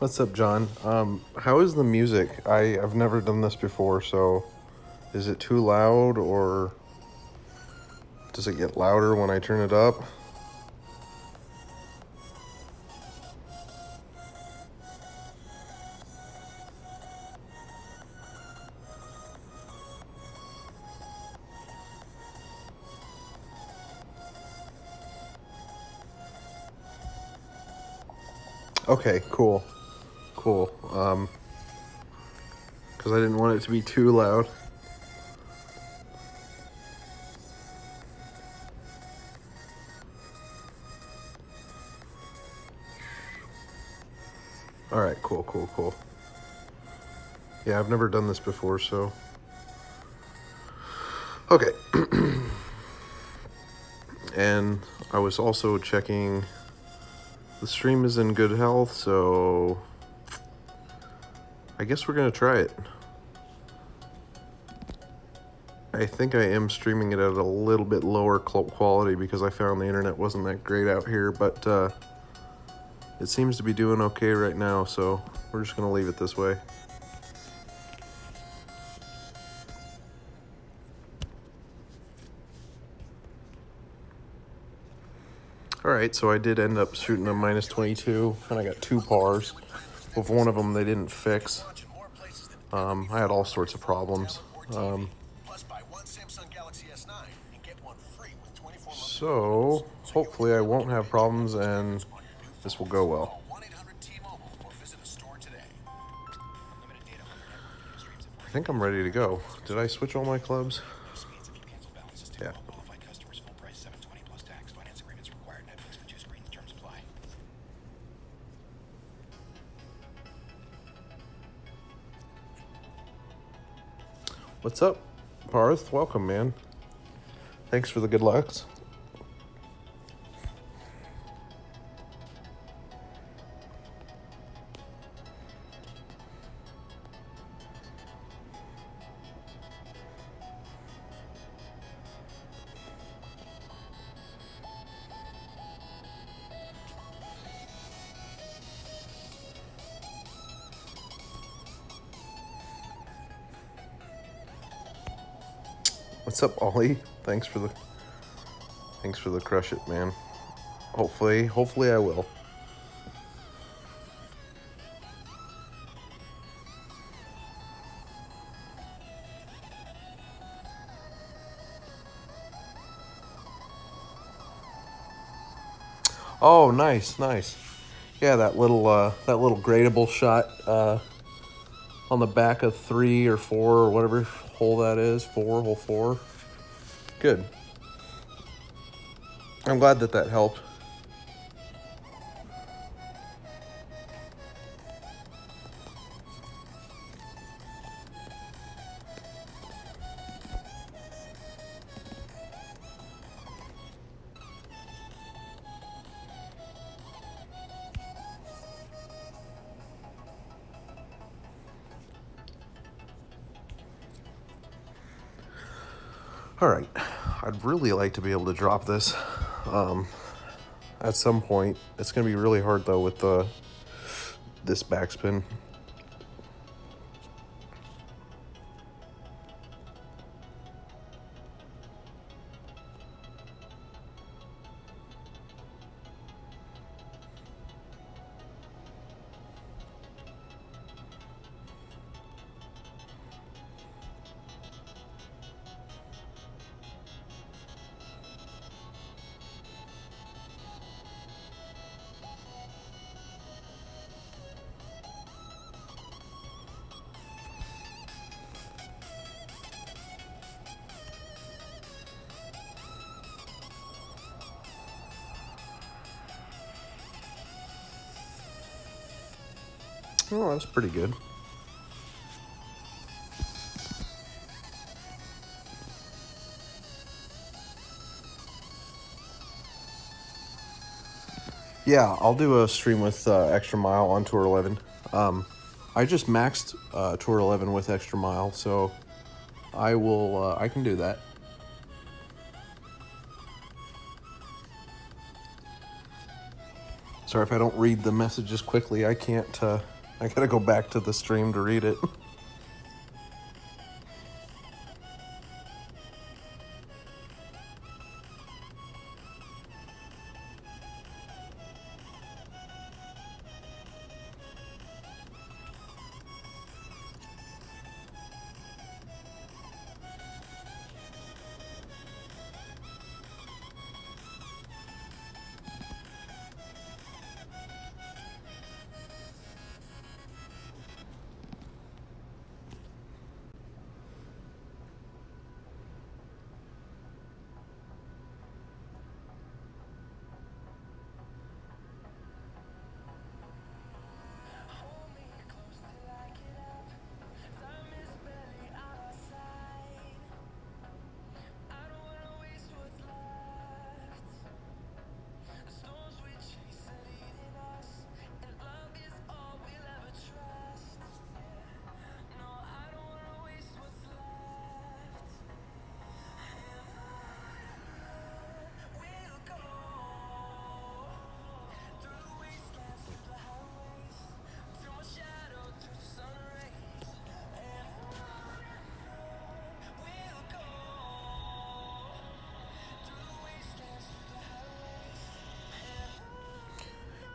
What's up, John? Um, how is the music? I, I've never done this before, so is it too loud or does it get louder when I turn it up? Okay, cool. It to be too loud. All right, cool, cool, cool. Yeah, I've never done this before, so. Okay. and I was also checking the stream is in good health, so I guess we're gonna try it. I think I am streaming it at a little bit lower quality because I found the internet wasn't that great out here, but uh, it seems to be doing okay right now, so we're just gonna leave it this way. All right, so I did end up shooting a minus 22, and I got two pars. With one of them, they didn't fix. Um, I had all sorts of problems. Um, so, hopefully I won't have problems and this will go well. I think I'm ready to go. Did I switch all my clubs? Yeah. What's up, Parth? Welcome, man. Thanks for the good lucks. What's up, Ollie? Thanks for the thanks for the crush it, man. Hopefully, hopefully I will. Oh, nice, nice. Yeah, that little uh, that little gradable shot uh, on the back of three or four or whatever hole that is, four, hole four. Good. I'm glad that that helped. Like to be able to drop this um, at some point. It's going to be really hard though with the this backspin. Oh, that's pretty good. Yeah, I'll do a stream with uh, Extra Mile on Tour 11. Um, I just maxed uh, Tour 11 with Extra Mile, so I will, uh, I can do that. Sorry if I don't read the messages quickly. I can't, uh, I gotta go back to the stream to read it.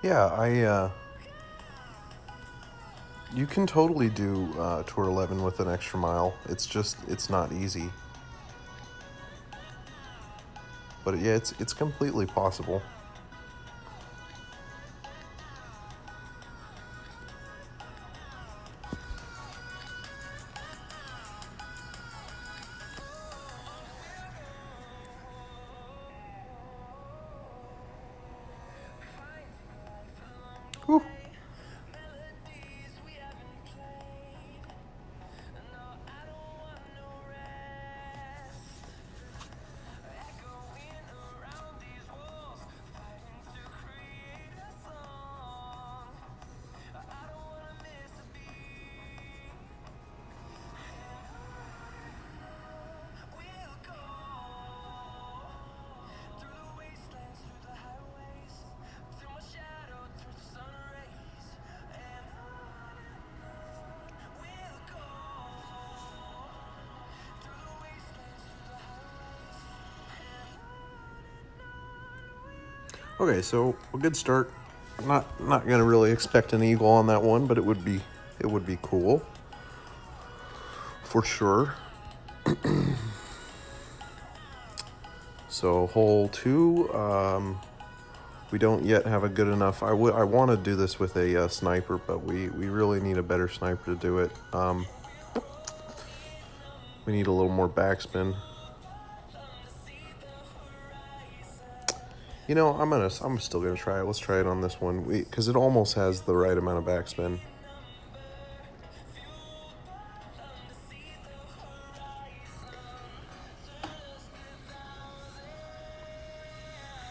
Yeah, I. Uh, you can totally do uh, Tour 11 with an extra mile. It's just, it's not easy. But yeah, it's it's completely possible. Okay, so a good start. Not not gonna really expect an eagle on that one, but it would be it would be cool for sure. so hole two, um, we don't yet have a good enough. I would I want to do this with a uh, sniper, but we we really need a better sniper to do it. Um, we need a little more backspin. You know, I'm gonna. I'm still gonna try it. Let's try it on this one, because it almost has the right amount of backspin.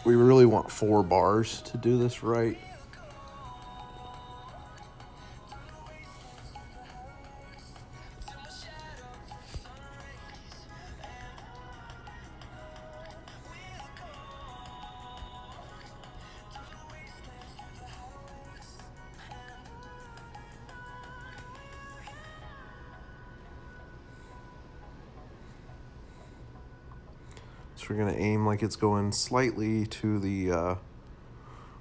We really want four bars to do this right. Like it's going slightly to the uh,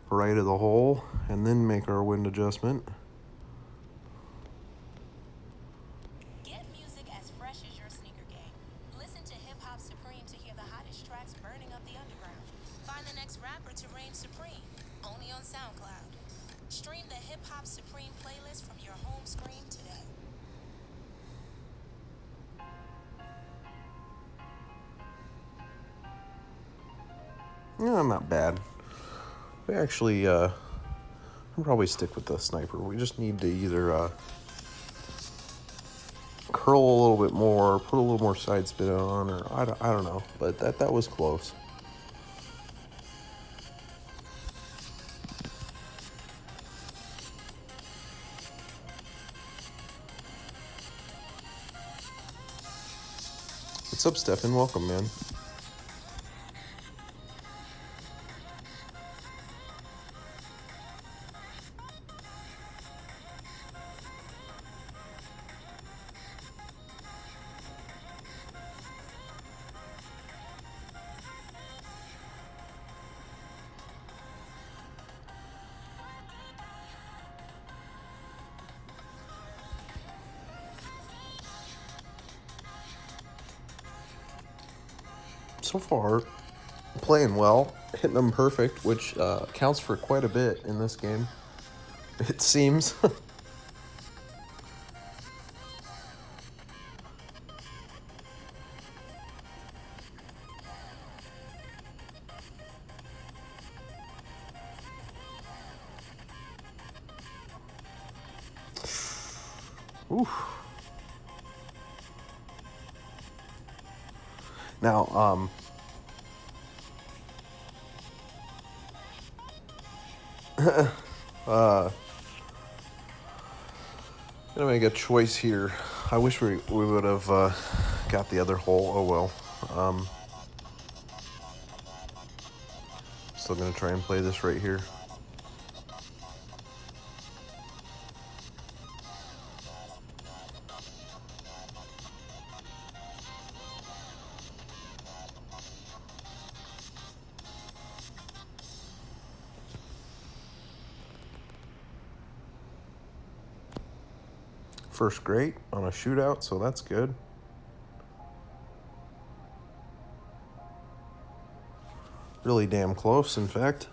right of the hole and then make our wind adjustment. Actually, uh, I'll probably stick with the sniper. We just need to either uh, curl a little bit more, put a little more side spin on, or I don't, I don't know. But that that was close. What's up, Stefan? Welcome, man. Far, playing well, hitting them perfect, which uh, counts for quite a bit in this game. It seems. choice here. I wish we, we would have uh, got the other hole. Oh well. Um, still gonna try and play this right here. First great on a shootout, so that's good. Really damn close, in fact.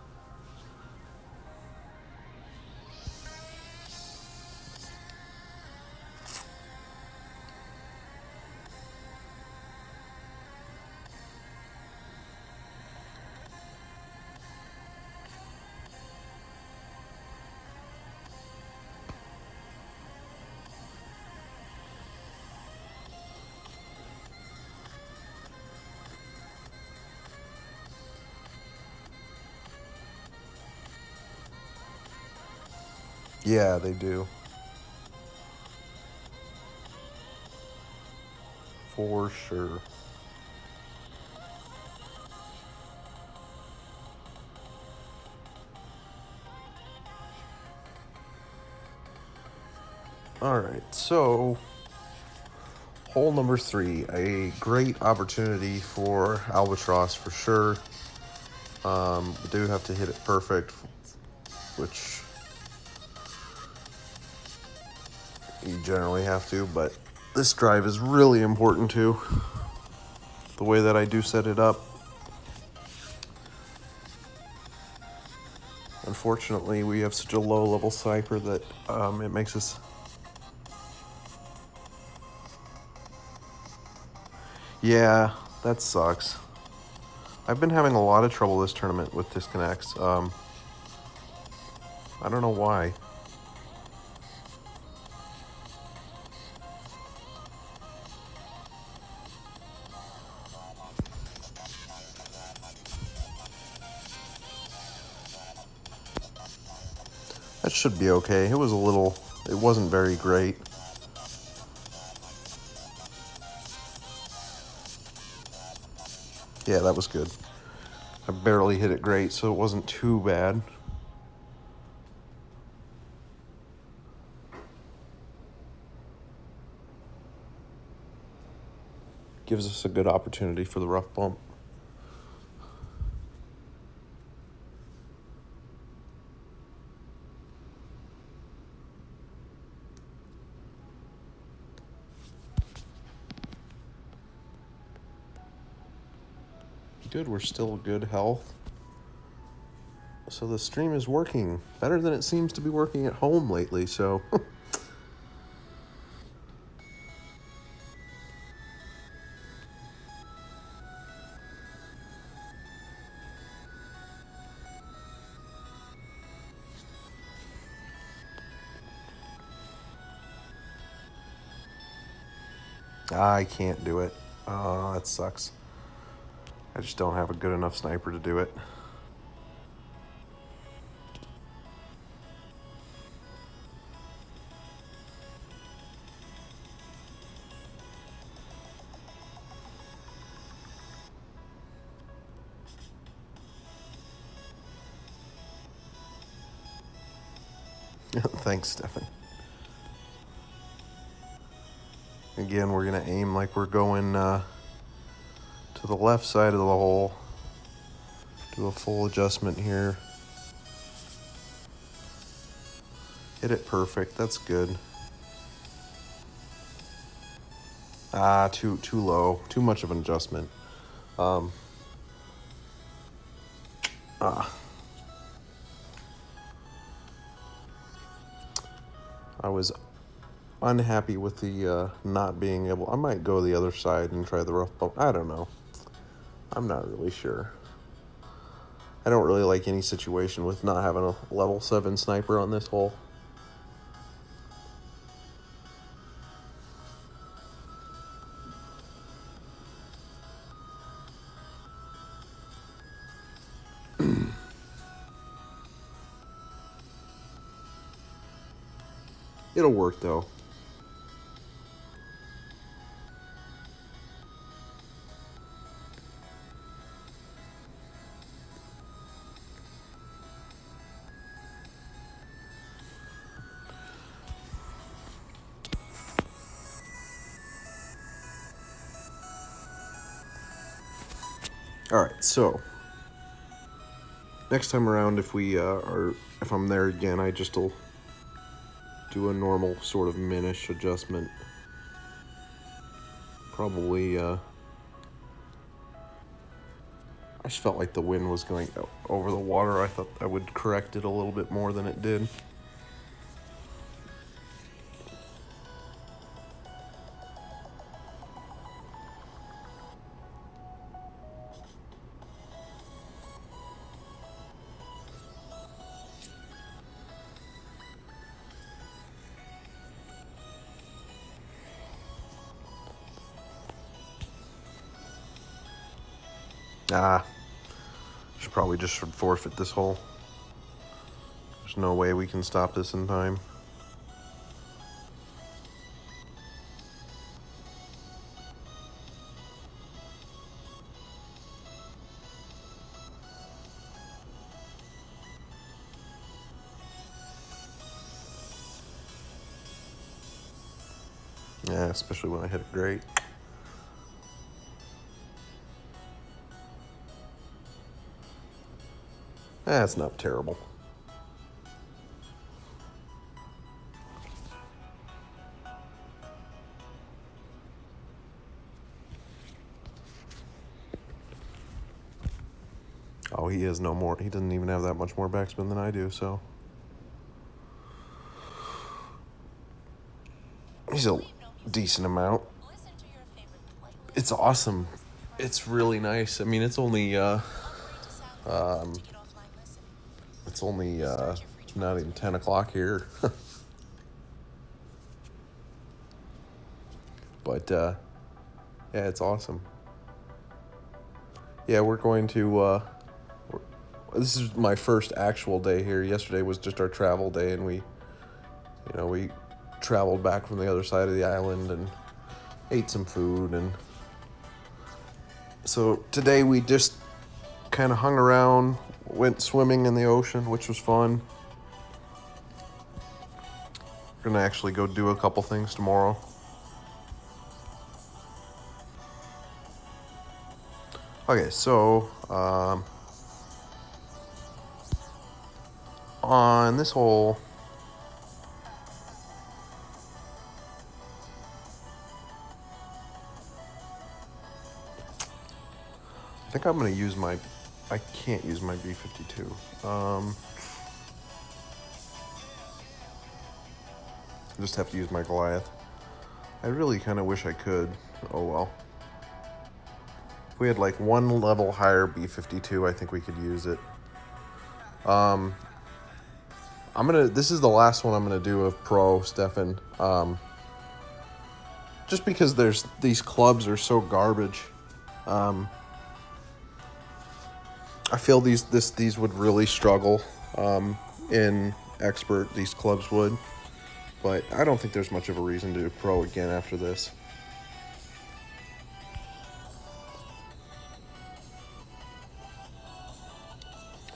Yeah, they do. For sure. All right, so hole number three, a great opportunity for albatross for sure. Um, we do have to hit it perfect, which generally have to, but this drive is really important too. The way that I do set it up. Unfortunately, we have such a low level sniper that um, it makes us. Yeah, that sucks. I've been having a lot of trouble this tournament with disconnects. Um, I don't know why. Should be okay. It was a little, it wasn't very great. Yeah, that was good. I barely hit it great, so it wasn't too bad. Gives us a good opportunity for the rough bump. We're still good health. So the stream is working better than it seems to be working at home lately, so. I can't do it. Oh, that sucks. I just don't have a good enough sniper to do it. Thanks, Stefan. Again, we're going to aim like we're going uh, to the left side of the hole. Do a full adjustment here. Hit it perfect. That's good. Ah, too too low. Too much of an adjustment. Um, Ah. I was unhappy with the uh, not being able. I might go the other side and try the rough bump. I don't know. I'm not really sure. I don't really like any situation with not having a level 7 sniper on this hole. It'll work though. So next time around, if we uh, are, if I'm there again, I just will do a normal sort of minish adjustment. Probably, uh, I just felt like the wind was going over the water. I thought I would correct it a little bit more than it did. Should just forfeit this hole. There's no way we can stop this in time. Yeah, especially when I hit it great. That's not terrible. Oh, he is no more. He doesn't even have that much more backspin than I do, so. He's a decent amount. It's awesome. It's really nice. I mean, it's only, uh, um, it's only uh, not even 10 o'clock here. but uh, yeah, it's awesome. Yeah, we're going to. Uh, this is my first actual day here. Yesterday was just our travel day, and we, you know, we traveled back from the other side of the island and ate some food. And so today we just kind of hung around, went swimming in the ocean, which was fun. We're gonna actually go do a couple things tomorrow. Okay, so um, on this hole, I think I'm gonna use my I can't use my B-52. Um, I just have to use my Goliath. I really kind of wish I could. Oh well. If we had like one level higher B-52, I think we could use it. Um, I'm gonna, this is the last one I'm gonna do of Pro, Stefan. Um, just because there's, these clubs are so garbage. Um, I feel these this these would really struggle um, in expert. These clubs would, but I don't think there's much of a reason to pro again after this.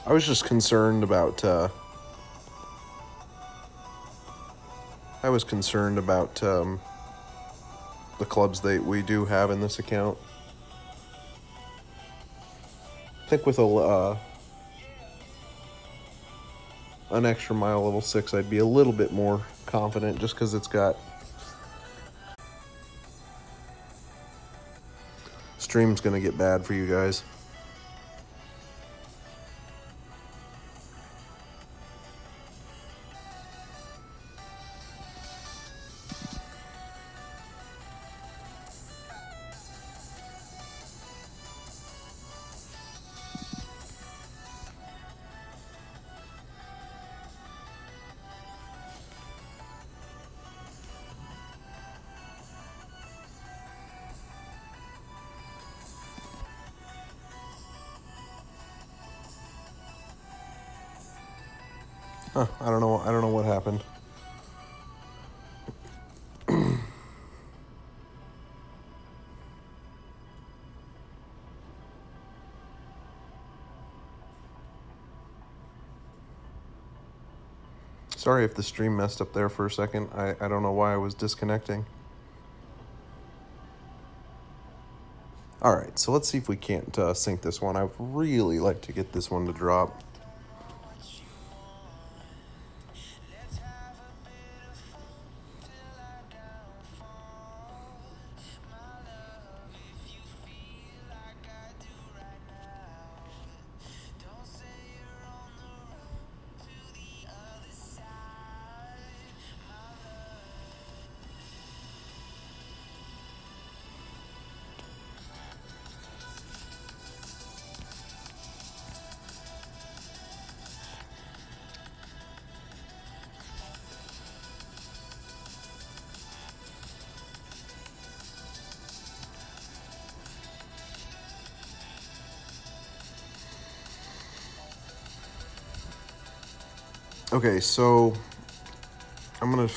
I was just concerned about. Uh, I was concerned about um, the clubs that we do have in this account. Think with a uh, an extra mile level six, I'd be a little bit more confident just because it's got stream's gonna get bad for you guys. Sorry if the stream messed up there for a second. I, I don't know why I was disconnecting. All right, so let's see if we can't uh, sink this one. I'd really like to get this one to drop. Okay, so I'm gonna.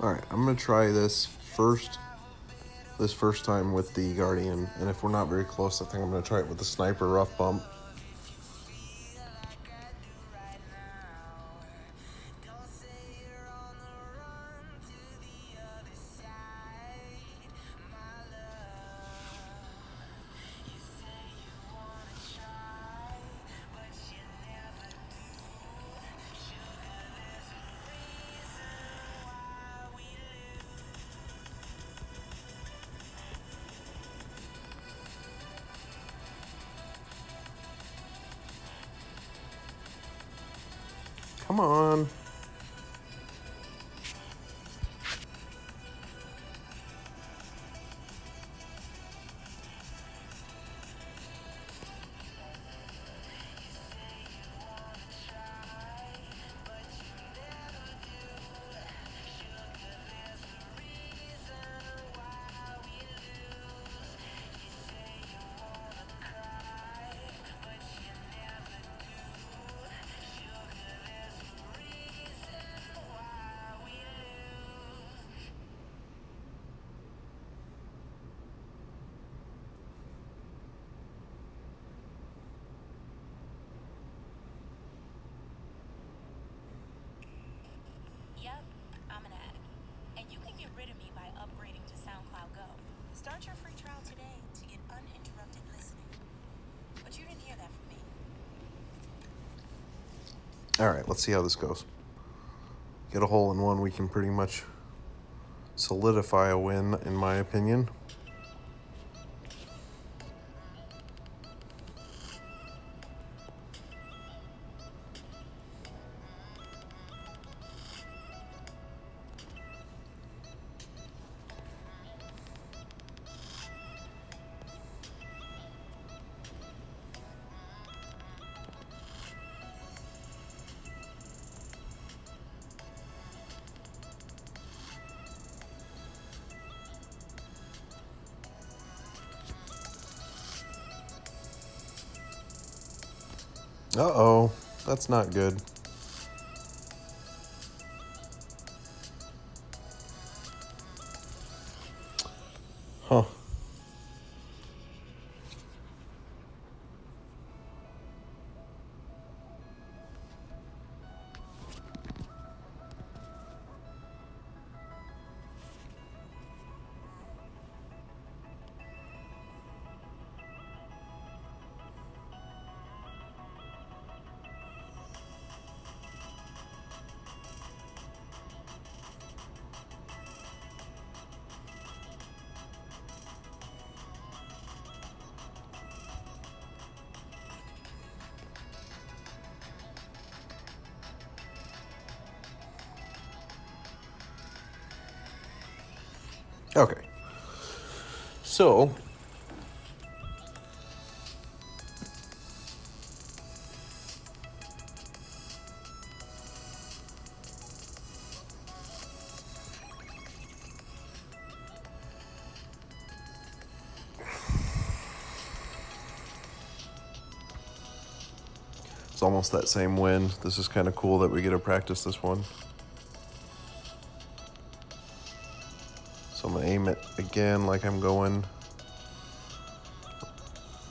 All right, I'm gonna try this first. This first time with the Guardian, and if we're not very close, I think I'm gonna try it with the Sniper Rough Bump. Let's see how this goes. Get a hole in one, we can pretty much solidify a win, in my opinion. Uh oh, that's not good. So, It's almost that same wind. This is kind of cool that we get to practice this one. Again like I'm going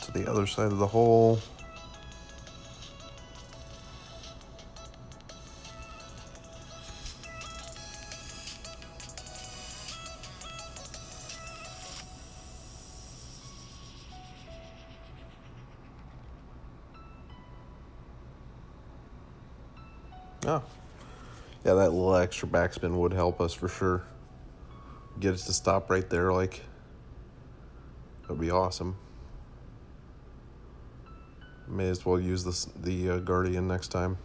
to the other side of the hole. Oh. Yeah, that little extra backspin would help us for sure. Get it to stop right there, like, that'd be awesome. May as well use this the uh, Guardian next time.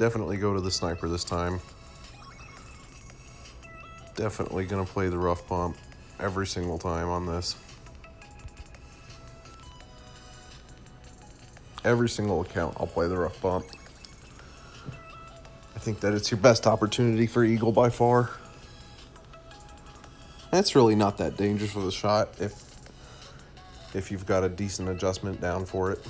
Definitely go to the sniper this time. Definitely gonna play the rough bump every single time on this. Every single account, I'll play the rough bump. I think that it's your best opportunity for eagle by far. That's really not that dangerous of a shot if if you've got a decent adjustment down for it.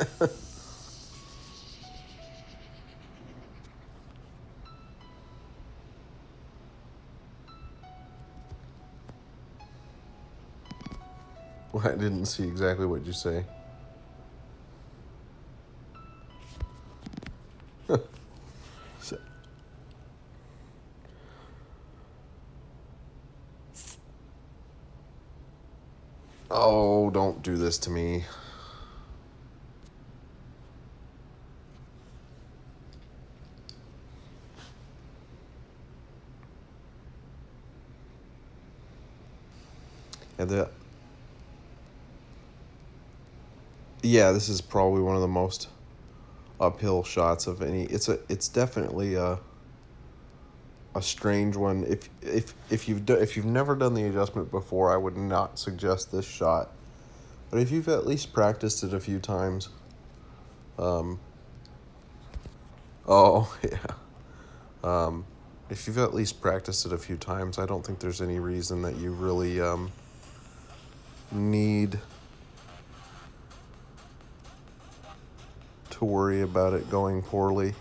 I didn't see exactly what you say. Oh, don't do this to me. Yeah, the yeah, this is probably one of the most uphill shots of any. It's a it's definitely a a strange one. If if if you've do, if you've never done the adjustment before, I would not suggest this shot. But if you've at least practiced it a few times, um, oh yeah, um, if you've at least practiced it a few times, I don't think there's any reason that you really um, need to worry about it going poorly.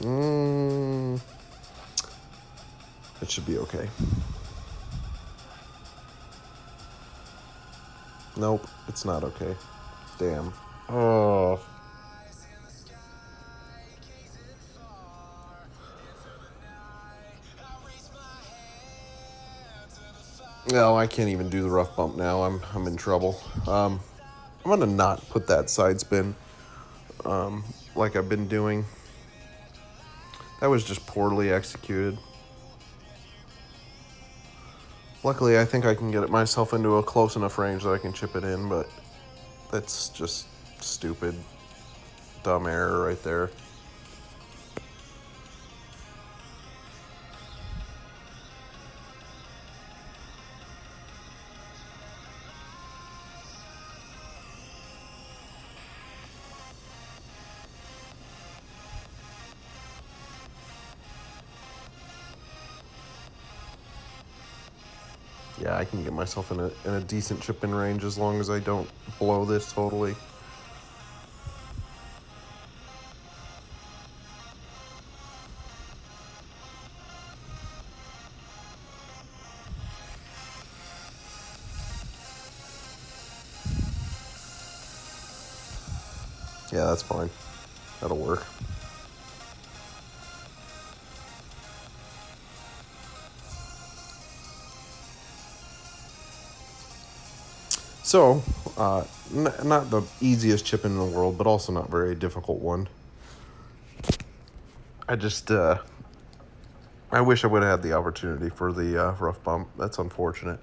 Mm, it should be okay. Nope, it's not okay. Damn. Oh. No, I can't even do the rough bump now. I'm I'm in trouble. Um, I'm gonna not put that side spin um, like I've been doing. That was just poorly executed. Luckily, I think I can get it myself into a close enough range that I can chip it in, but that's just stupid, dumb error right there. can get myself in a, in a decent chip-in range as long as I don't blow this totally. Yeah, that's fine. That'll work. So, uh, n- not the easiest chip in the world, but also not very difficult one. I just, uh, I wish I would have had the opportunity for the uh, rough bump. That's unfortunate.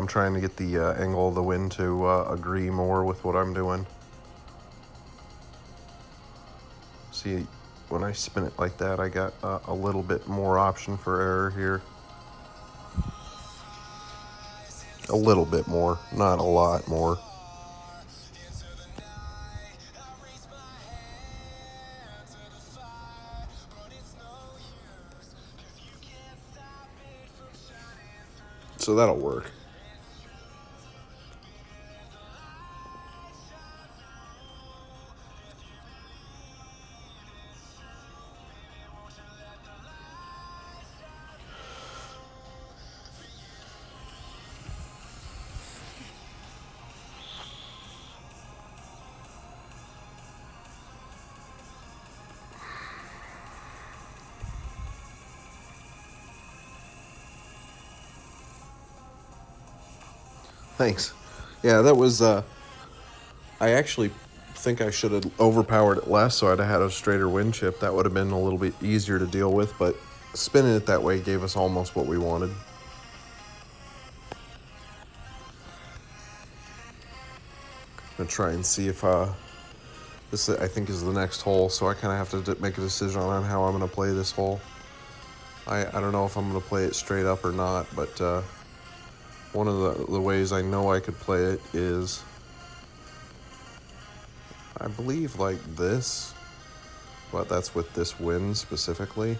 I'm trying to get the uh, angle of the wind to uh, agree more with what I'm doing. See, when I spin it like that, I got uh, a little bit more option for error here. A little bit more, not a lot more. So that'll work. Thanks. Yeah, that was. Uh, I actually think I should have overpowered it less, so I'd have had a straighter wind chip. That would have been a little bit easier to deal with, but spinning it that way gave us almost what we wanted. I'm gonna try and see if uh, this I think is the next hole, so I kind of have to make a decision on how I'm gonna play this hole. I I don't know if I'm gonna play it straight up or not, but. Uh, one of the, the ways I know I could play it is, I believe, like this, but that's with this wind specifically.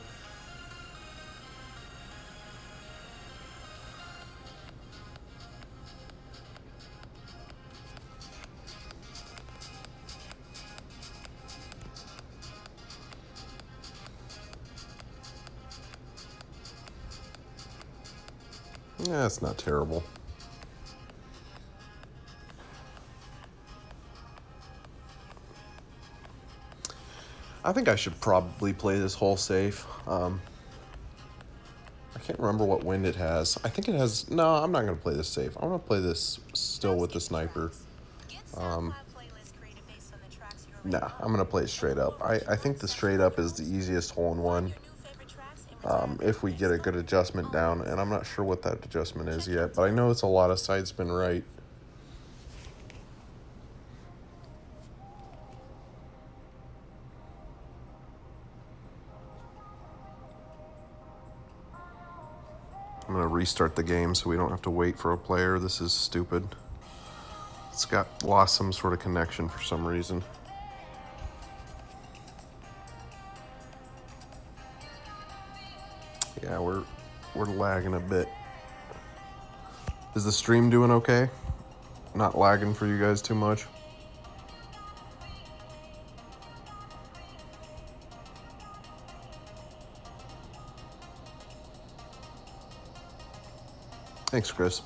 Not terrible. I think I should probably play this hole safe. Um, I can't remember what wind it has. I think it has. No, I'm not going to play this safe. I'm going to play this still with the sniper. Um, Nah, I'm going to play it straight up. I, I think the straight up is the easiest hole in one um, if we get a good adjustment down. And I'm not sure what that adjustment is yet, but I know it's a lot of side spin right. I'm gonna restart the game so we don't have to wait for a player. This is stupid. It's got lost some sort of connection for some reason. We're lagging a bit. Is the stream doing okay? Not lagging for you guys too much? Thanks, Chris.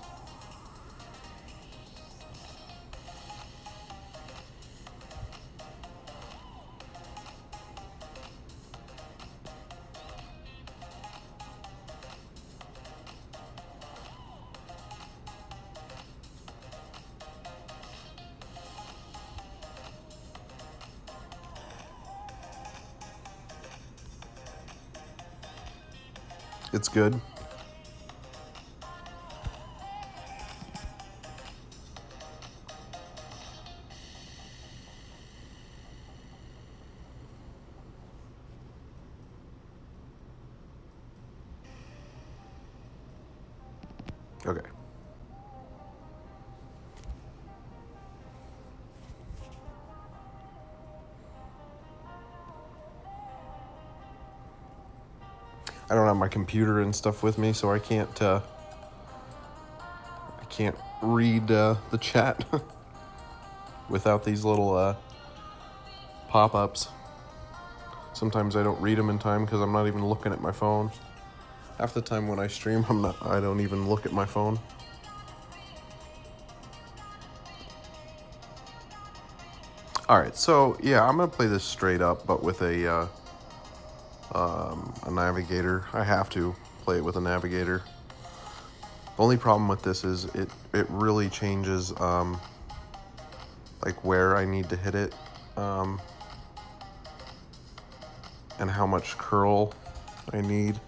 It's good. Computer and stuff with me, so I can't uh, can't read uh, the chat without these little uh, pop-ups. Sometimes I don't read them in time because I'm not even looking at my phone. Half the time when I stream, I'm not. I don't even look at my phone. All right, so yeah, I'm gonna play this straight up, but with a uh, um, a navigator. I have to play it with a navigator. The only problem with this is it it really changes um, like where I need to hit it um, and how much curl I need,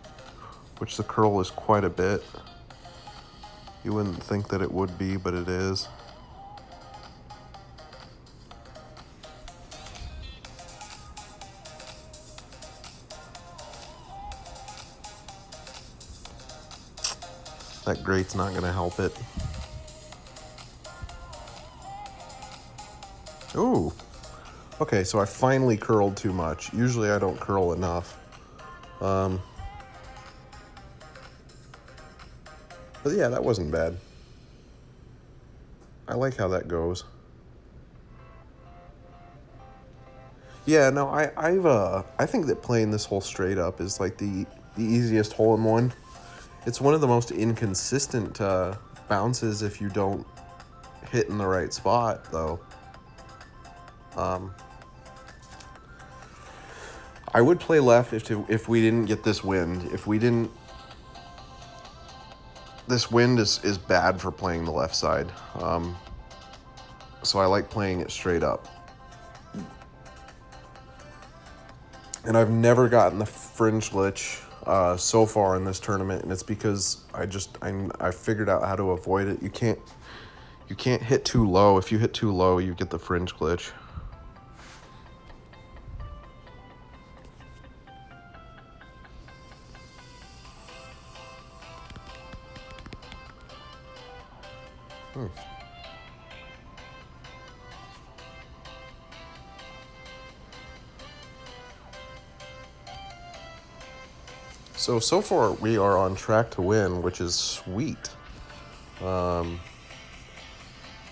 which the curl is quite a bit. You wouldn't think that it would be, but it is. That grate's not to help it. Ooh. Okay, so I finally curled too much. Usually I don't curl enough. Um, but yeah, that wasn't bad. I like how that goes. Yeah, no, I I've uh I think that playing this hole straight up is like the the easiest hole in one. It's one of the most inconsistent uh, bounces if you don't hit in the right spot, though. Um, I would play left if to, if we didn't get this wind. If we didn't, this wind is is bad for playing the left side. Um, so I like playing it straight up. And I've never gotten the fringe glitch uh, so far in this tournament, and it's because I just I I figured out how to avoid it. You can't you can't hit too low. If you hit too low, you get the fringe glitch. So, so far we are on track to win, which is sweet. Um,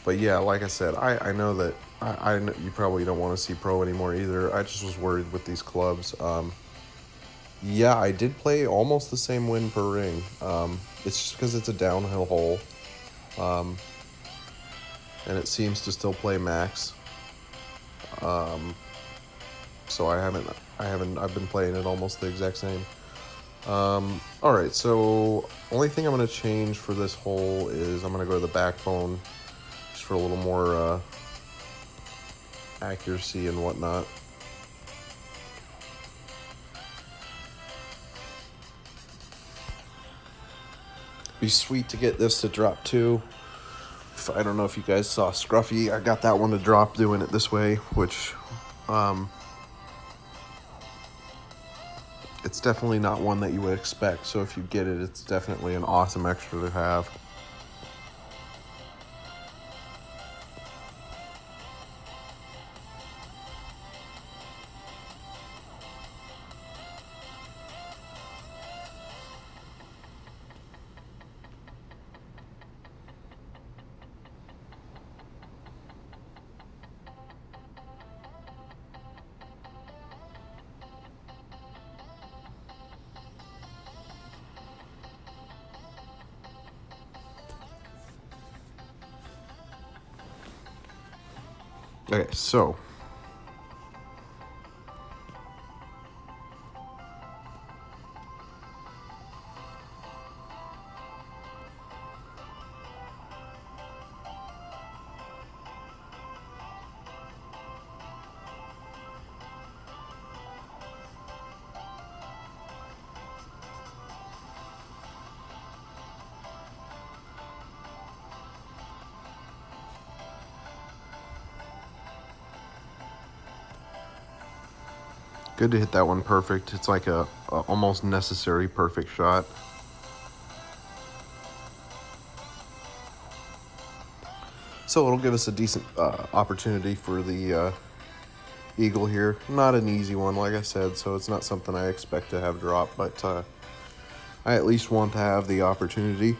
but yeah, like I said, I, I know that I, I you probably don't want to see pro anymore either. I just was worried with these clubs. Um, yeah, I did play almost the same win per ring. Um, it's just because it's a downhill hole. Um, and it seems to still play max. Um, so I haven't, I haven't, I've been playing it almost the exact same. Um, all right, so only thing I'm going to change for this hole is I'm going to go to the backbone just for a little more uh, accuracy and whatnot. Be sweet to get this to drop too. If, I don't know if you guys saw Scruffy. I got that one to drop doing it this way, which um, it's definitely not one that you would expect. So if you get it, it's definitely an awesome extra to have. So Good to hit that one perfect. It's like a, a almost necessary perfect shot. So it'll give us a decent uh, opportunity for the uh, eagle here. Not an easy one, like I said, so it's not something I expect to have drop, but uh, I at least want to have the opportunity.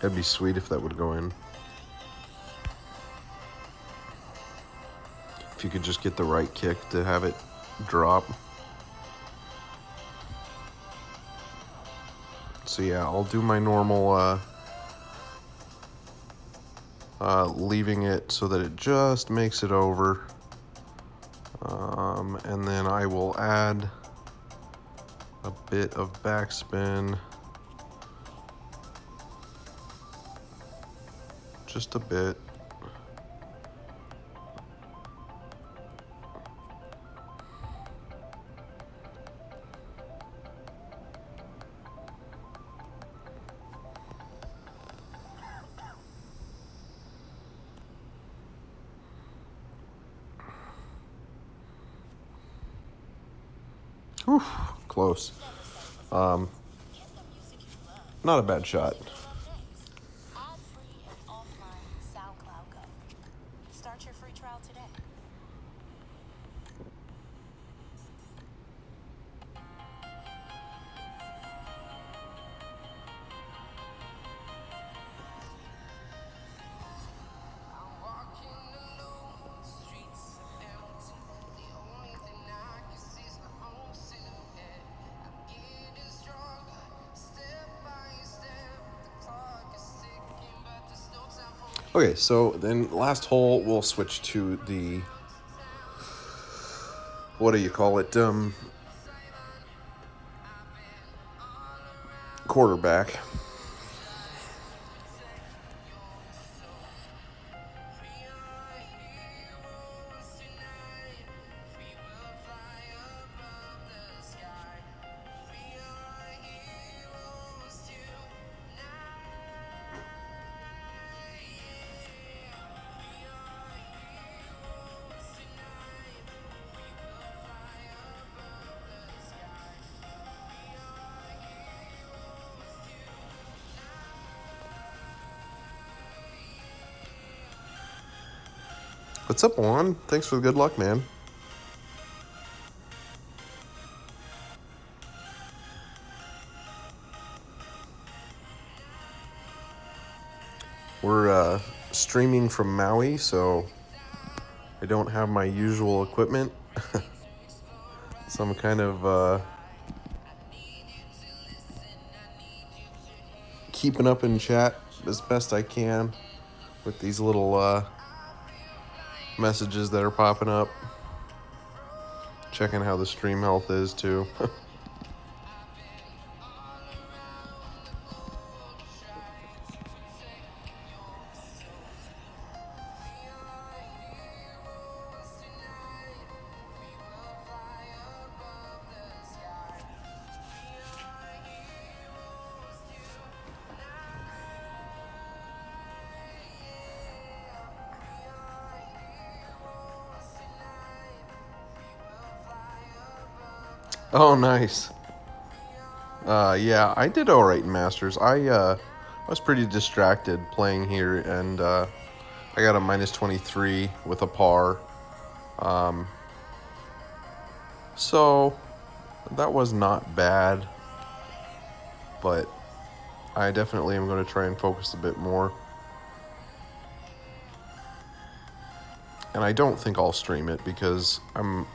That'd be sweet if that would go in. If you could just get the right kick to have it drop. So yeah, I'll do my normal uh, uh, leaving it so that it just makes it over. Um, and then I will add a bit of backspin. Just a bit. Whew, close. Um, not a bad shot. Okay, so then last hole we'll switch to the what do you call it? Um, quarterback. What's up, Juan? Thanks for the good luck, man. We're uh, streaming from Maui, so I don't have my usual equipment. so I'm kind of uh, keeping up in chat as best I can with these little uh, messages that are popping up. Checking how the stream health is too. oh, nice. Uh, yeah, I did all right in Masters. I uh, I was pretty distracted playing here, and uh, I got a minus 23 with a par. Um, so that was not bad, but I definitely am going to try and focus a bit more. And I don't think I'll stream it because I'm.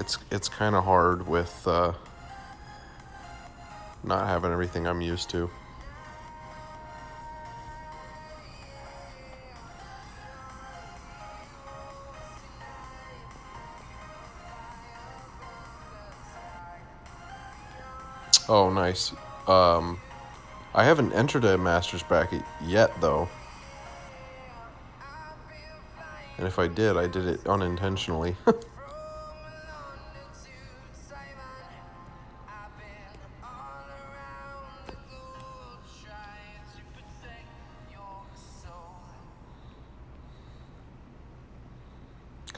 It's it's kind of hard with uh, not having everything I'm used to. Oh, nice. Um, I haven't entered a master's bracket yet, though. And if I did, I did it unintentionally.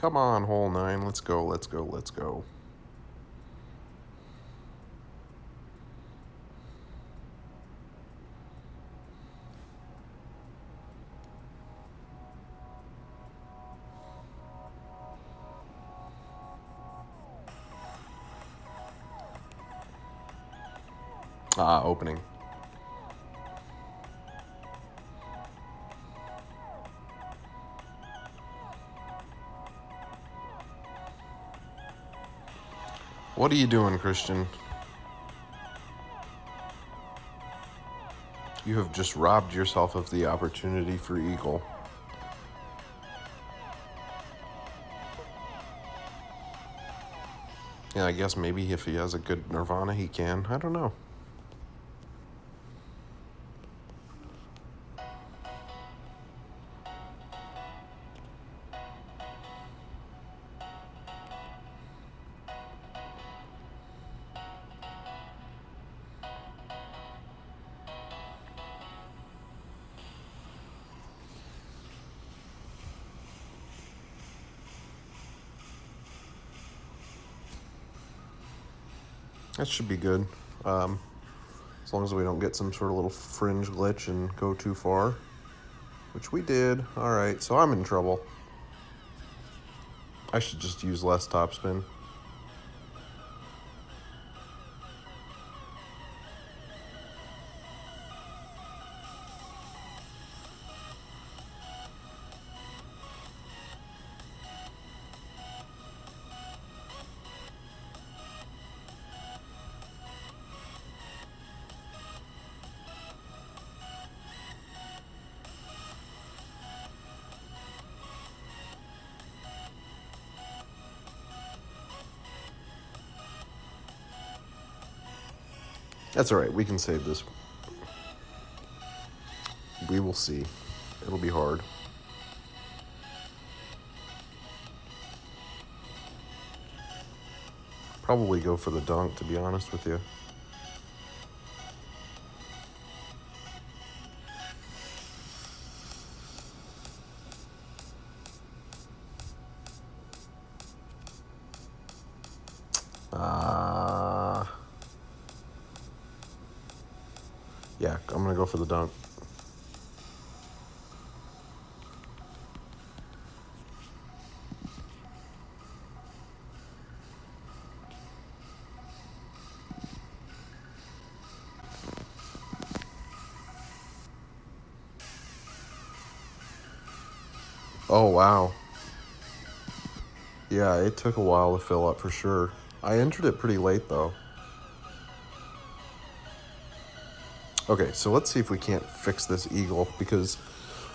Come on, hole nine. Let's go, let's go, let's go. Ah, opening. Are you doing, Christian? You have just robbed yourself of the opportunity for Eagle. Yeah, I guess maybe if he has a good Nirvana, he can. I don't know. That should be good. Um, as long as we don't get some sort of little fringe glitch and go too far. Which we did. Alright, so I'm in trouble. I should just use less topspin. That's all right. We can save this. We will see. It'll be hard. Probably go for the dunk, to be honest with you. For the dunk. Oh, wow. Yeah, it took a while to fill up for sure. I entered it pretty late though. Okay, so let's see if we can't fix this eagle because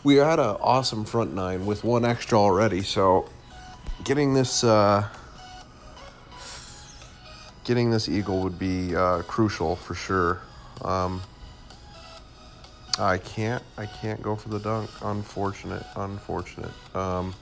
we had an awesome front nine with one extra already. So getting this uh, getting this eagle would be uh, crucial for sure. Um, I can't I can't go for the dunk. Unfortunate, unfortunate. Um,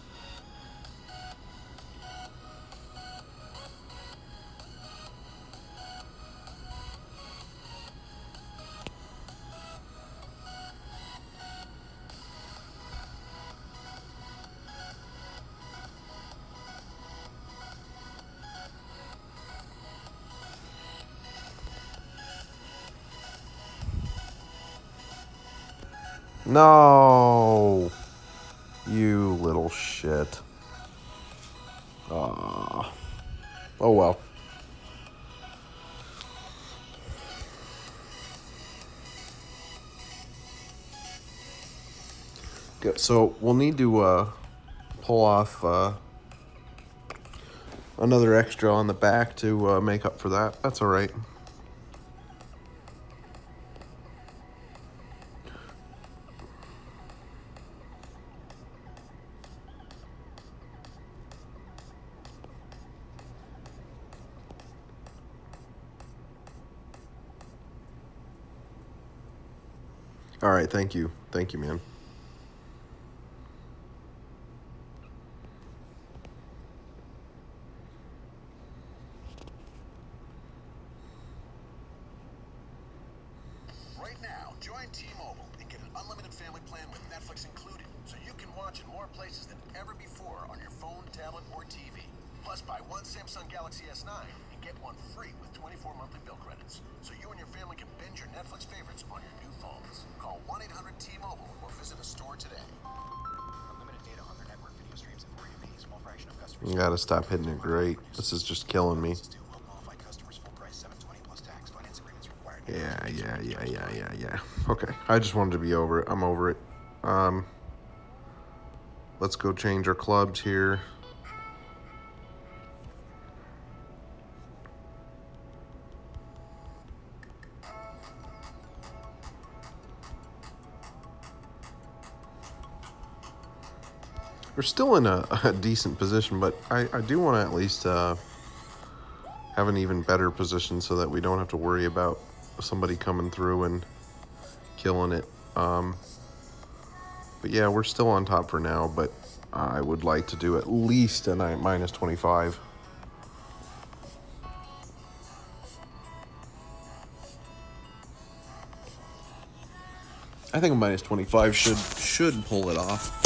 No. You little shit. Ah. Oh well. Good. So we'll need to uh, pull off uh, another extra on the back to uh, make up for that. That's all right. All right, thank you. Thank you, man. Right now, join T-Mobile and get an unlimited family plan with Netflix included, so you can watch in more places than ever before on your phone, tablet, or TV. Plus, buy one Samsung Galaxy S9 and get one free with 24 monthly bill credits, so you and your family can binge your Netflix favorites on your new phones. Call 1-800-T-Mobile or visit a store today. Unlimited data on their network video streams at 480p. Small fraction of customers. You gotta stop hitting it great. This is just killing me. Still will qualify customers full price 720 plus tax. Finance agreements required. Yeah, yeah, yeah, yeah, yeah, yeah. Okay, I just wanted to be over it. I'm over it. Um, let's go change our clubs here. We're still in a, a decent position, but I, I do want to at least uh, have an even better position so that we don't have to worry about somebody coming through and killing it. Um, but yeah, we're still on top for now, but I would like to do at least a minus 25. I think a minus 25 should should pull it off.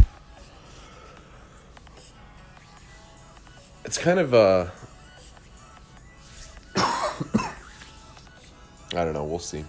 It's kind of uh I don't know, we'll see.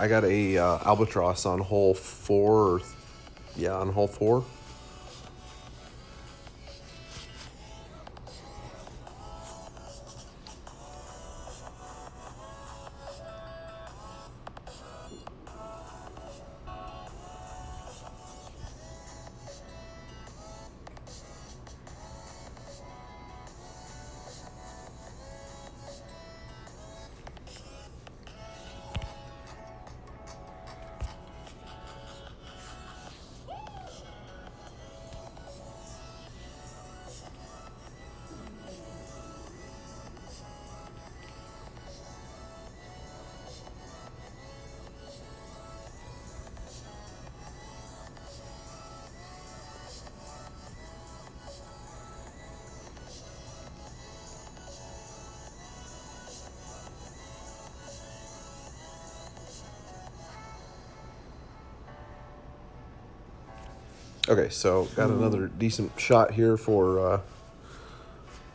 I got a uh, albatross on hole four. Yeah, on hole four. Okay, so got another decent shot here for uh,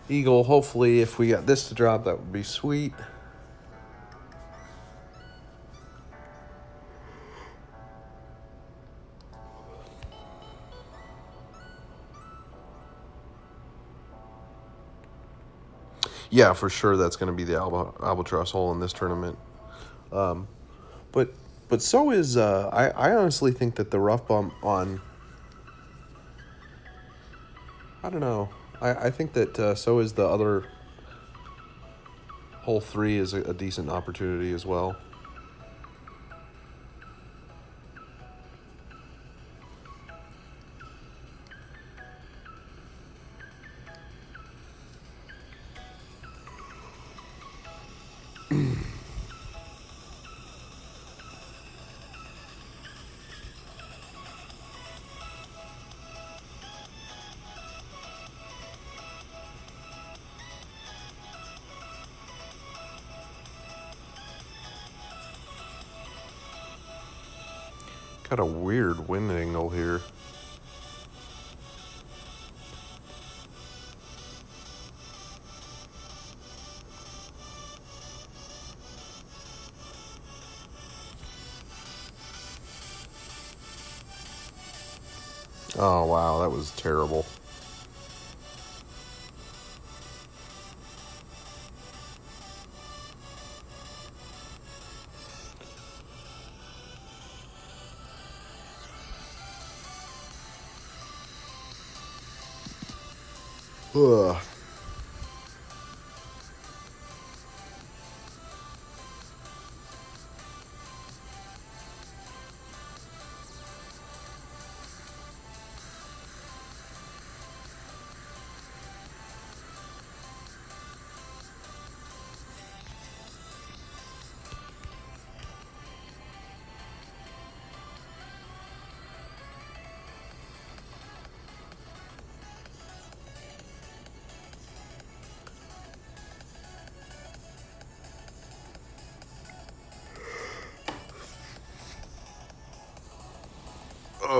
Eagle. Hopefully, if we got this to drop, that would be sweet. Yeah, for sure, that's going to be the alba, albatross hole in this tournament. Um, but but so is uh, I. I honestly think that the rough bump on I don't know. I, I think that uh, so is the other hole three is a, a decent opportunity as well. Weird wind angle here.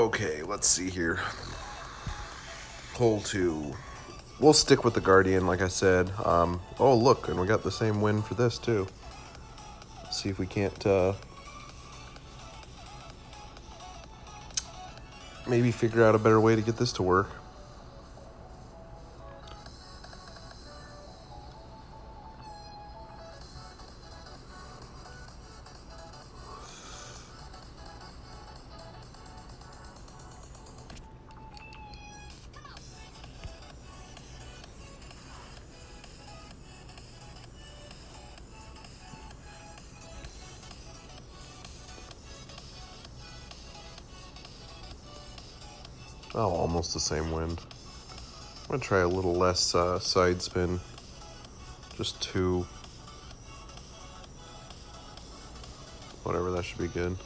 Okay, let's see here. Hole two. we'll stick with the Guardian, like I said. Um, oh, look, and we got the same win for this, too. Let's see if we can't uh, maybe figure out a better way to get this to work. Almost the same wind. I'm gonna try a little less uh, side spin. Just two. Whatever, that should be good.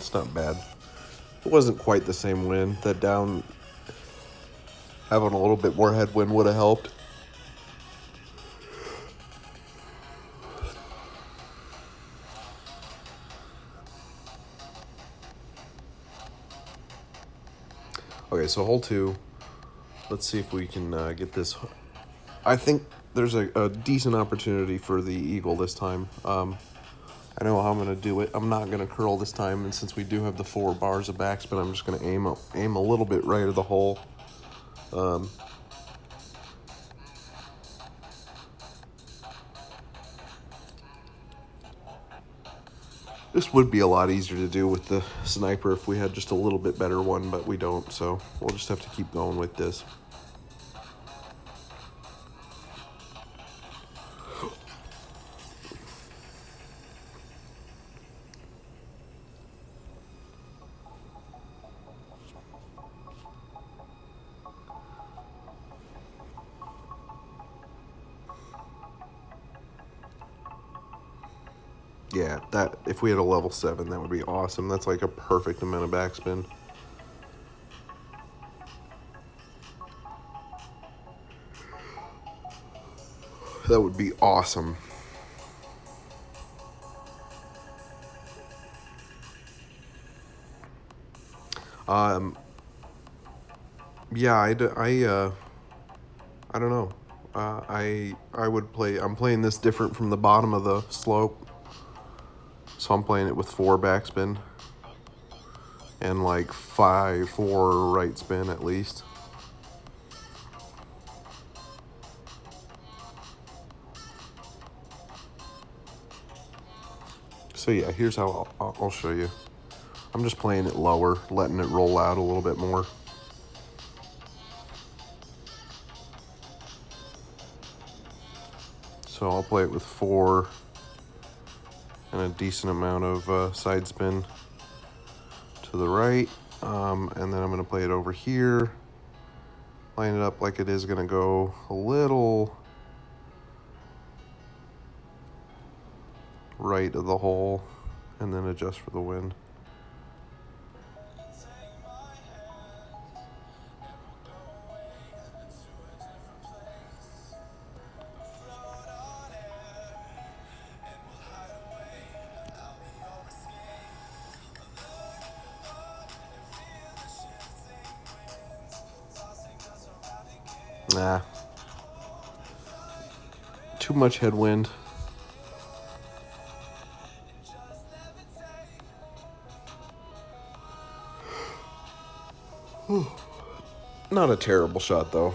It's not bad. It wasn't quite the same wind. That down, having a little bit more headwind would have helped. Okay, so hole two. Let's see if we can uh, get this. I think there's a, a decent opportunity for the eagle this time. Um, I know how I'm gonna do it. I'm not gonna curl this time, and since we do have the four bars of backspin, I'm just gonna aim up, aim a little bit right of the hole. Um, this would be a lot easier to do with the sniper if we had just a little bit better one, but we don't, so we'll just have to keep going with this. If we had a level seven, that would be awesome. That's like a perfect amount of backspin. That would be awesome. Um, yeah, I. uh, I don't know. Uh, I I would play. I'm playing this different from the bottom of the slope. So I'm playing it with four backspin and like five, four right spin at least. So yeah, here's how I'll, I'll show you. I'm just playing it lower, letting it roll out a little bit more. So I'll play it with four and a decent amount of uh, side spin to the right. Um, and then I'm going to play it over here. Line it up like it is going to go a little right of the hole and then adjust for the wind. Much headwind. Not a terrible shot, though.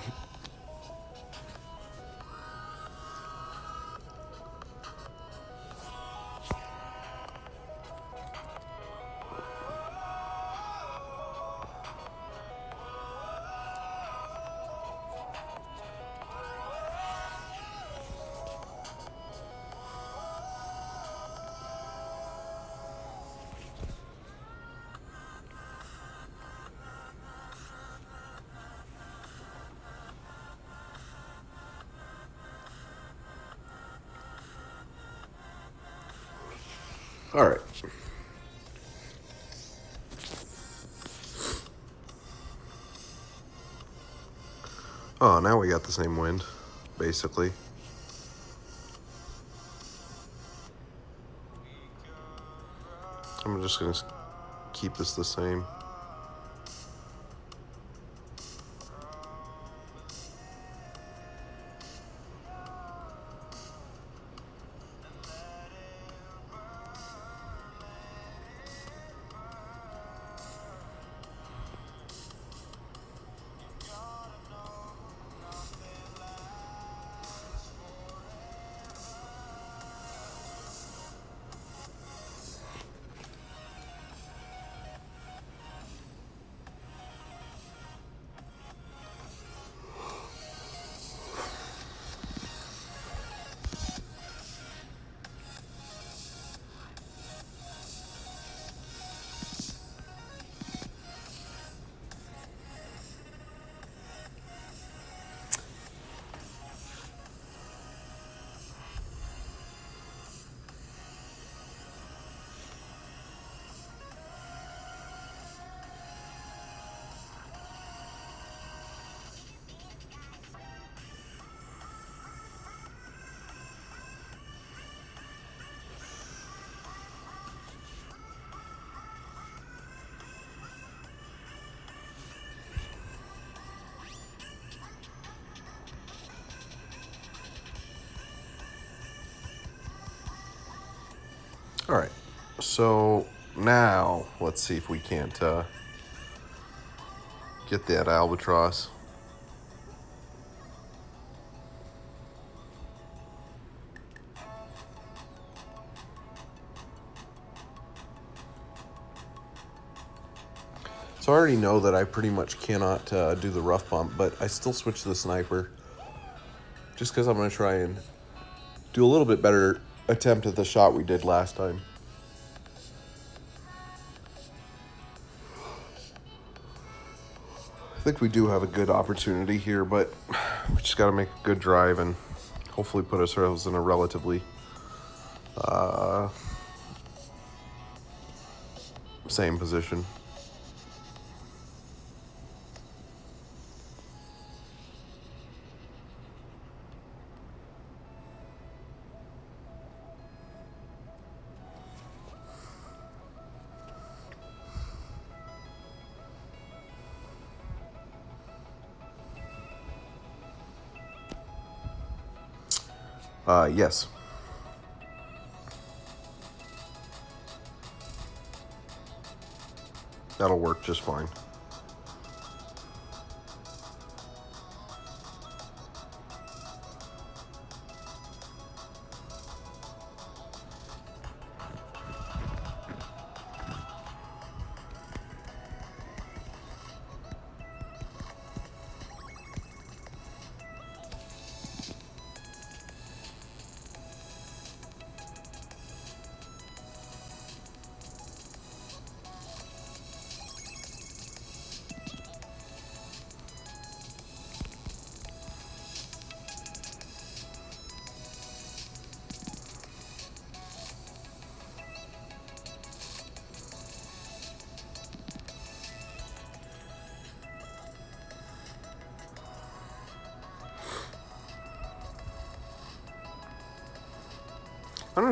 All right. Oh, now we got the same wind, basically. I'm just gonna keep this the same. So now let's see if we can't uh, get that albatross. So I already know that I pretty much cannot uh, do the rough bump, but I still switch to the sniper just because I'm going to try and do a little bit better attempt at the shot we did last time. Think we do have a good opportunity here, but we just got to make a good drive and hopefully put ourselves in a relatively uh, same position. Uh, yes. That'll work just fine.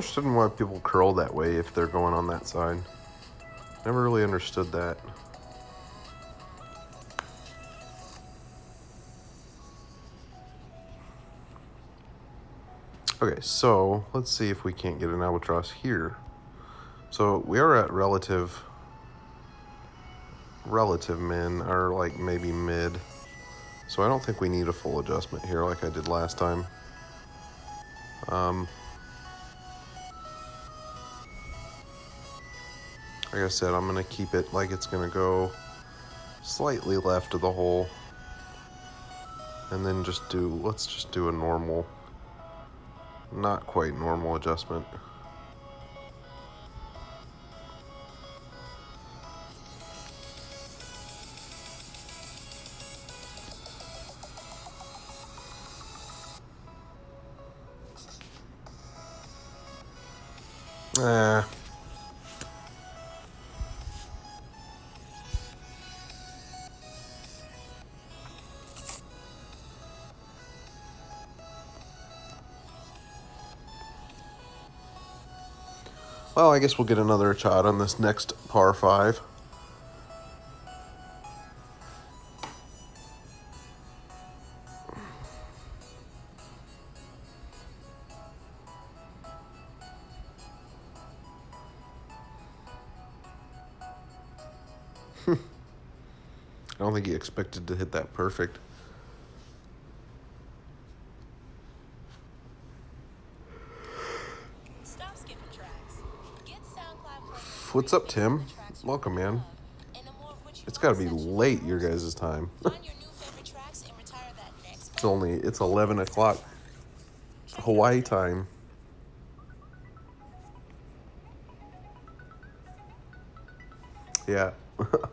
Understand why people curl that way if they're going on that side. Never really understood that. Okay, so let's see if we can't get an albatross here. So we are at relative relative min or like maybe mid. So I don't think we need a full adjustment here like I did last time. Um, like I said, I'm gonna keep it like it's gonna go slightly left of the hole. And then just do, let's just do a normal, not quite normal adjustment. I guess we'll get another shot on this next par five. I don't think he expected to hit that perfect. What's up, Tim? Welcome, man. It's got to be late your guys' time. It's only it's eleven o'clock Hawaii time. Yeah.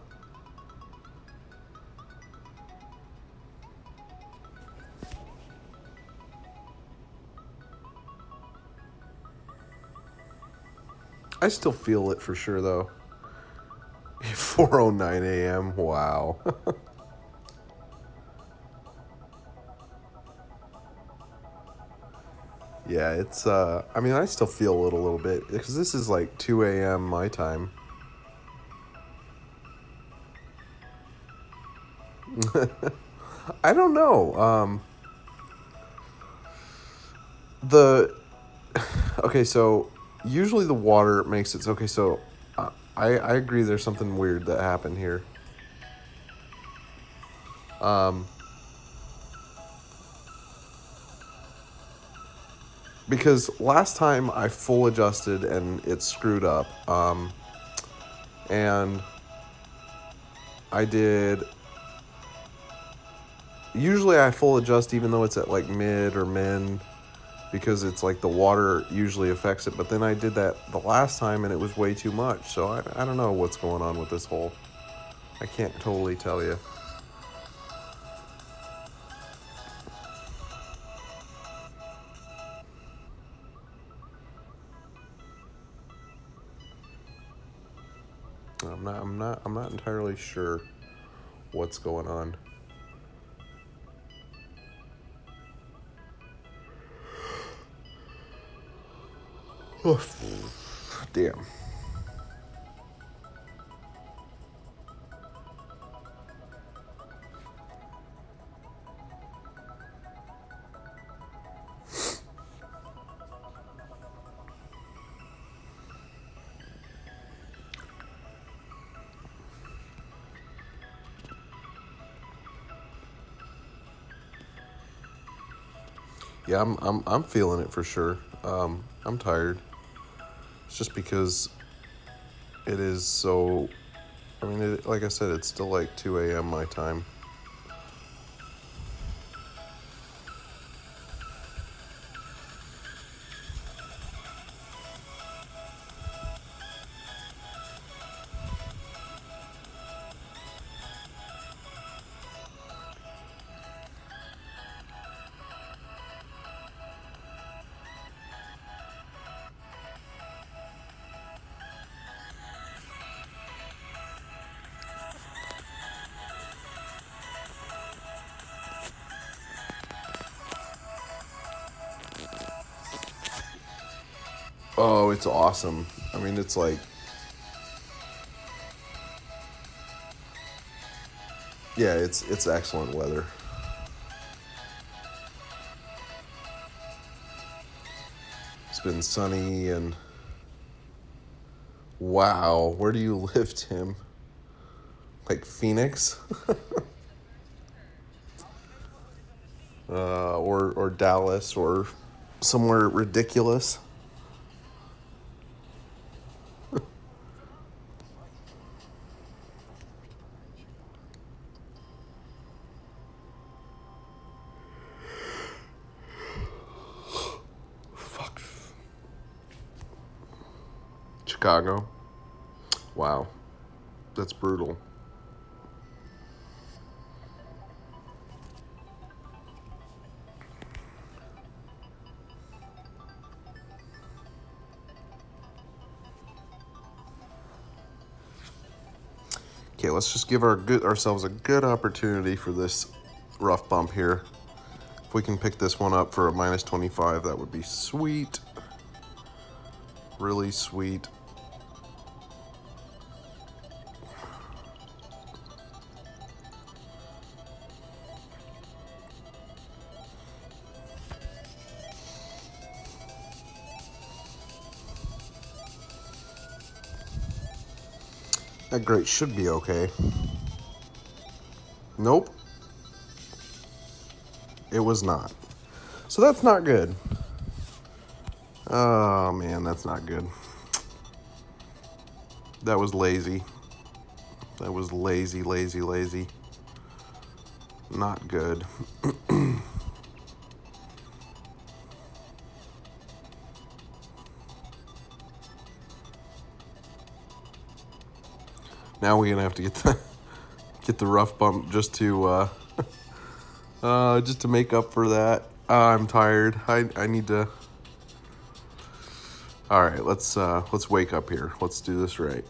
I still feel it for sure though. 4:09 a.m. Wow. Yeah, it's uh I mean I still feel it a little bit because this is like 2 a.m. my time. I don't know. Um the okay, so usually the water makes it okay, so uh, I I agree there's something weird that happened here. Um because last time I full adjusted and it screwed up. Um, and I did. Usually I full adjust even though it's at like mid or min because it's like the water usually affects it. But then I did that the last time and it was way too much. So I, I don't know what's going on with this hole. I can't totally tell you. I'm not I'm not I'm not entirely sure what's going on. Damn. Yeah, I'm I'm I'm feeling it for sure. Um, I'm tired. Just because it is so. I mean, it, like I said, it's still like 2 a.m. my time. Awesome. I mean, it's like. Yeah, it's it's excellent weather. It's been sunny and wow, where do you live, Tim? Like Phoenix? uh, or or Dallas or somewhere ridiculous. Chicago. Wow. That's brutal. Okay, let's just give our good ourselves a good opportunity for this rough bump here. If we can pick this one up for a minus 25, that would be sweet. really sweet. That grate should be okay. Nope. It was not. So that's not good. Oh man, that's not good. That was lazy. That was lazy, lazy, lazy. Not good. now we're gonna have to get the get the rough bump just to uh, uh just to make up for that. Uh, I'm tired. I I need to. All right, let's uh let's wake up here. Let's do this right.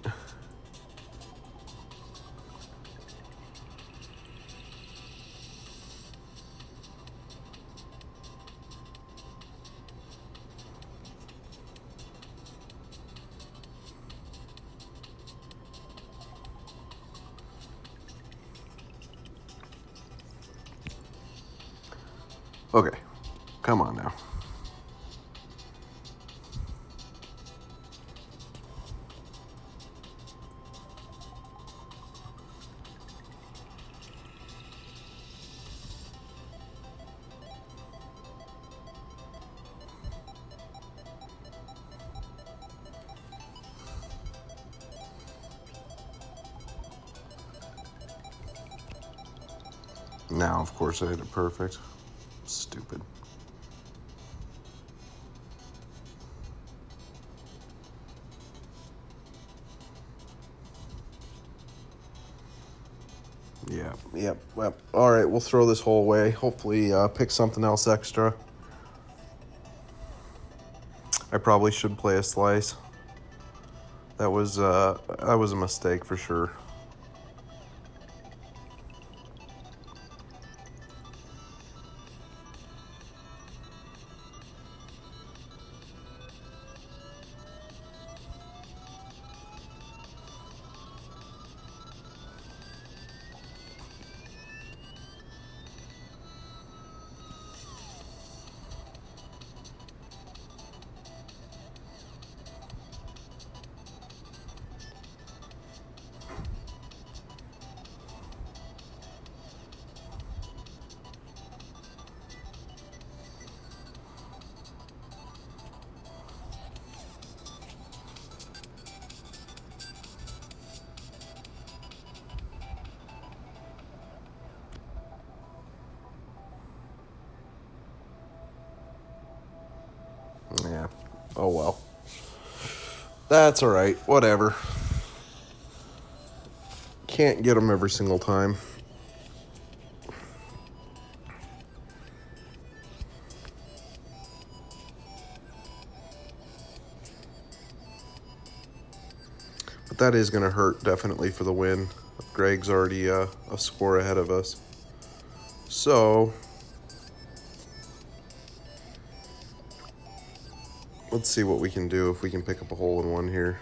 I had it perfect. Stupid. Yeah, yep, yep. All right, we'll throw this hole away. Hopefully, uh, pick something else extra. I probably should play a slice. That was uh, that was a mistake for sure. Oh well. That's all right. Whatever. Can't get them every single time. But that is going to hurt definitely for the win. Greg's already uh, a score ahead of us. So, let's see what we can do if we can pick up a hole in one here.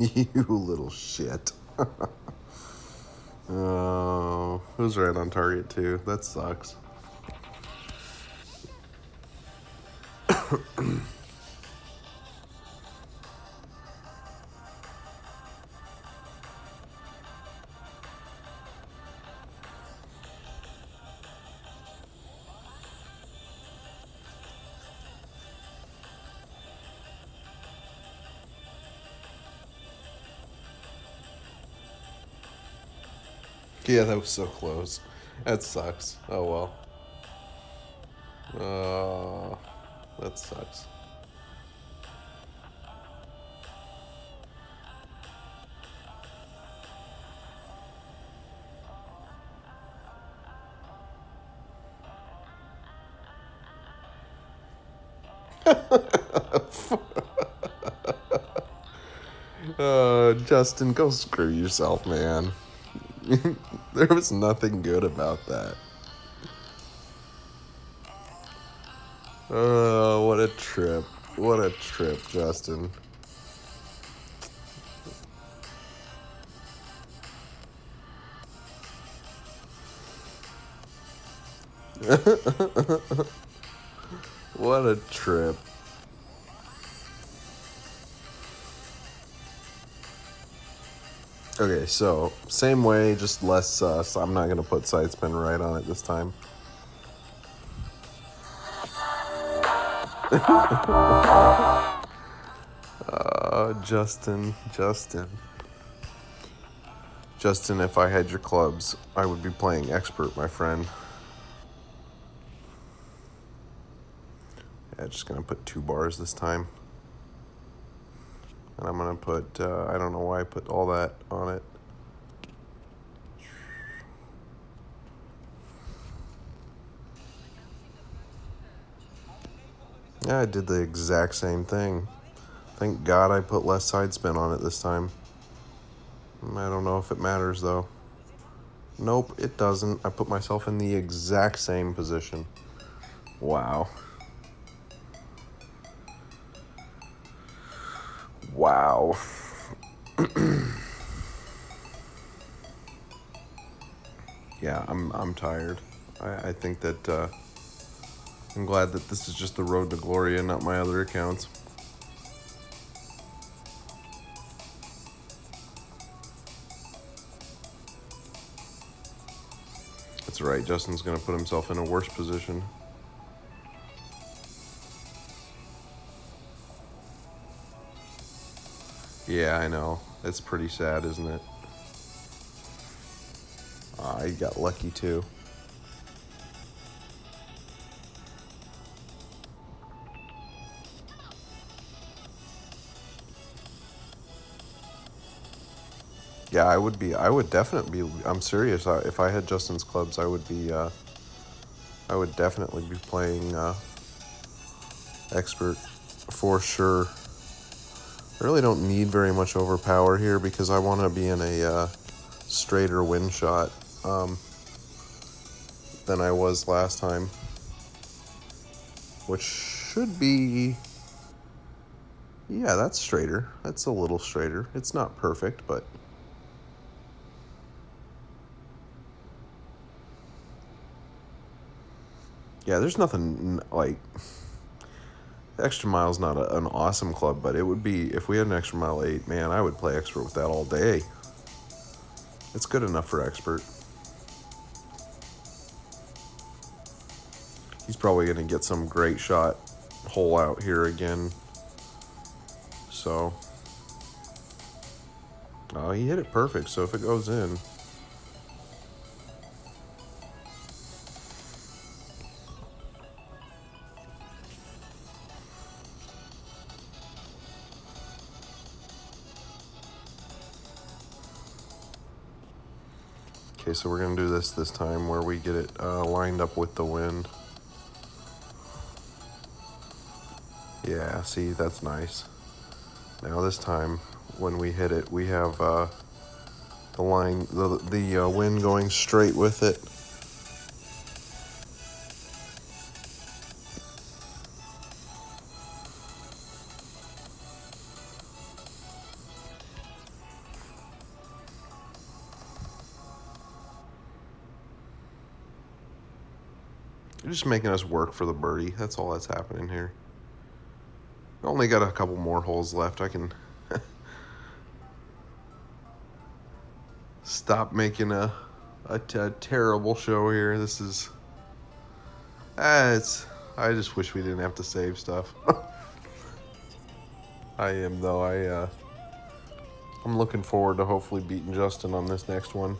You little shit. oh, who's right on target too? That sucks. Yeah, that was so close. That sucks. Oh well. Oh, that sucks. Uh, Justin, go screw yourself, man. there was nothing good about that. Oh, what a trip. What a trip, Justin. what a trip. Okay, so same way, just less sus. I'm not gonna put side spin right on it this time. uh, Justin, Justin. Justin, if I had your clubs, I would be playing expert, my friend. Yeah, just gonna put two bars this time. And I'm gonna put, uh, I don't know why I put all that on it. Yeah, I did the exact same thing. Thank God I put less side spin on it this time. I don't know if it matters though. Nope, it doesn't. I put myself in the exact same position. Wow. Yeah, I'm I'm tired. I, I think that uh, I'm glad that this is just the road to glory and not my other accounts. That's right. Justin's gonna put himself in a worse position. Yeah, I know. It's pretty sad, isn't it? I you got lucky too. Yeah, I would be. I would definitely be. I'm serious. I, if I had Justin's clubs, I would be. Uh, I would definitely be playing uh, expert for sure. I really don't need very much overpower here because I want to be in a uh, straighter wind shot um, than I was last time, which should be. Yeah, that's straighter. That's a little straighter. It's not perfect, but. Yeah, there's nothing like extra mile's not a, an awesome club, but it would be if we had an extra mile eight, man, I would play expert with that all day. It's good enough for expert. He's probably gonna get some great shot hole out here again. So, oh, he hit it perfect. So if it goes in. Okay, so we're gonna do this this time where we get it uh, lined up with the wind. Yeah, see, that's nice. Now this time, when we hit it, we have uh, the line, the, the uh, wind going straight with it. Just making us work for the birdie. That's all that's happening here. Only got a couple more holes left. I can stop making a a terrible show here. This is. Ah, it's. I just wish we didn't have to save stuff. I am though. I. Uh, I'm looking forward to hopefully beating Justin on this next one.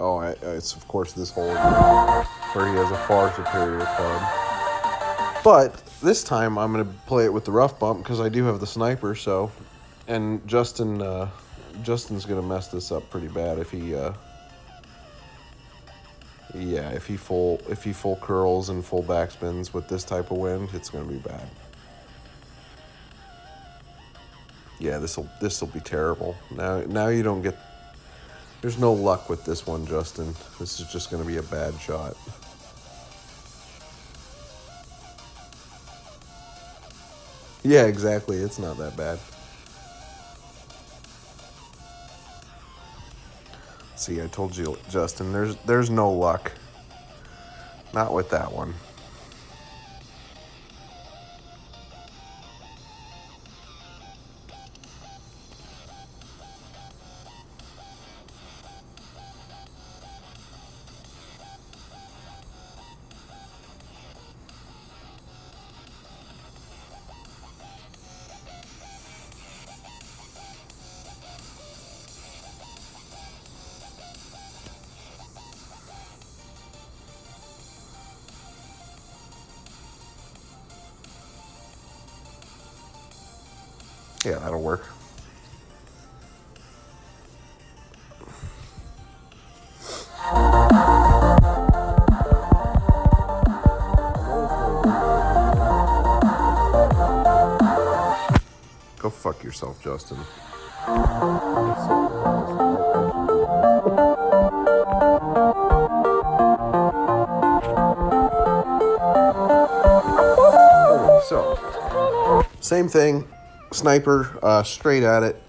Oh, it's of course this hole where he has a far superior club. But this time I'm going to play it with the rough bump because I do have the sniper. So, and Justin, uh, Justin's going to mess this up pretty bad if he, uh, yeah, if he full if he full curls and full backspins with this type of wind, it's going to be bad. Yeah, this will this will be terrible. Now now you don't get. There's no luck with this one, Justin. This is just going to be a bad shot. Yeah, exactly. It's not that bad. See, I told you, Justin. There's there's no luck. Not with that one. Sniper, uh, straight at it.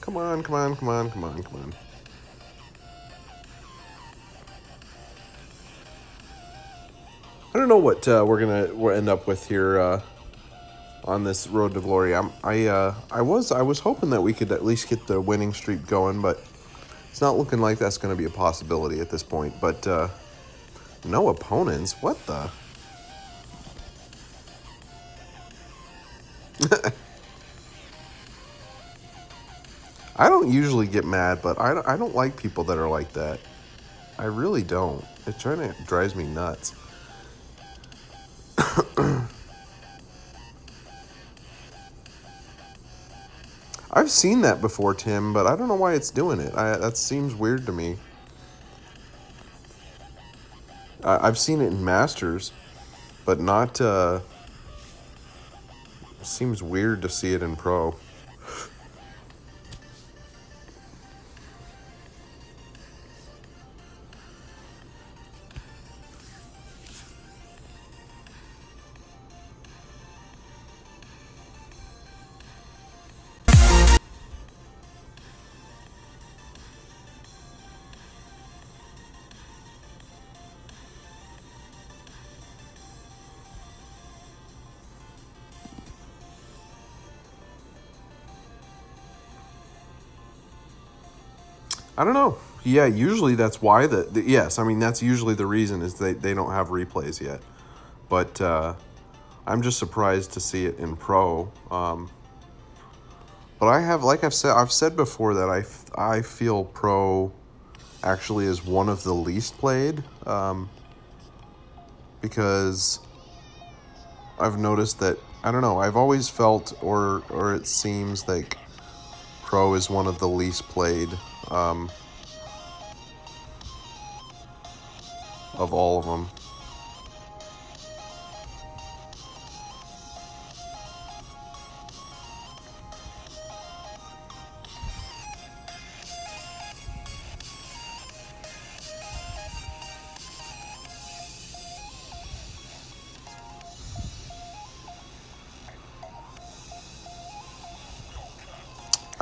Come on, come on, come on, come on, come on. I don't know what uh, we're gonna we'll end up with here uh, on this road to glory. I'm, I uh, I was I was hoping that we could at least get the winning streak going, but it's not looking like that's going to be a possibility at this point. But uh, no opponents. What the? I don't usually get mad, but I don't, I don't like people that are like that. I really don't. It kind of drives me nuts. I've seen that before, Tim, but I don't know why it's doing it. I, that seems weird to me. I've seen it in Masters, but not. Uh, seems weird to see it in Pro. I don't know. Yeah, usually that's why the, the yes. I mean that's usually the reason is they they don't have replays yet, but uh, I'm just surprised to see it in pro. Um, but I have, like I've said, I've said before that I, I feel pro actually is one of the least played um, because I've noticed that I don't know. I've always felt, or or it seems like pro is one of the least played um, of all of them.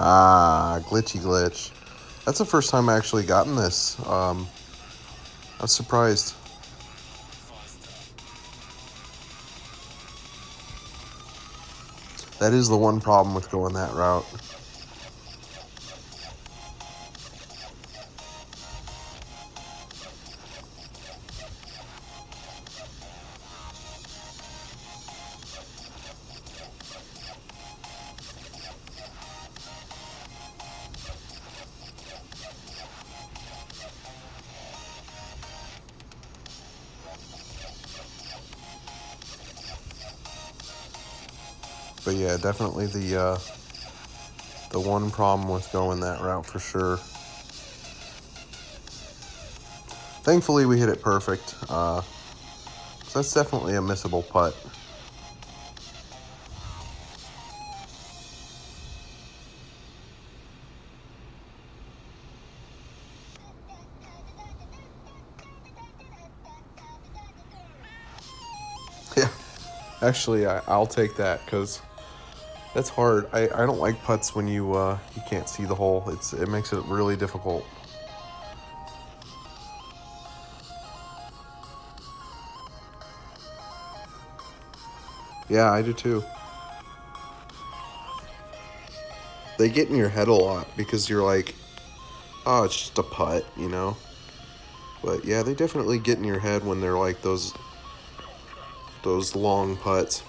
Ah, glitchy glitch. That's the first time I actually gotten this. Um, I was surprised. That is the one problem with going that route. But yeah, definitely the uh, the one problem with going that route for sure. Thankfully, we hit it perfect. Uh, so that's definitely a missable putt. Yeah, actually, I, I'll take that because that's hard. I, I don't like putts when you uh, you can't see the hole. It's it makes it really difficult. Yeah, I do too. They get in your head a lot because you're like, oh, it's just a putt, you know. But yeah, they definitely get in your head when they're like those those long putts.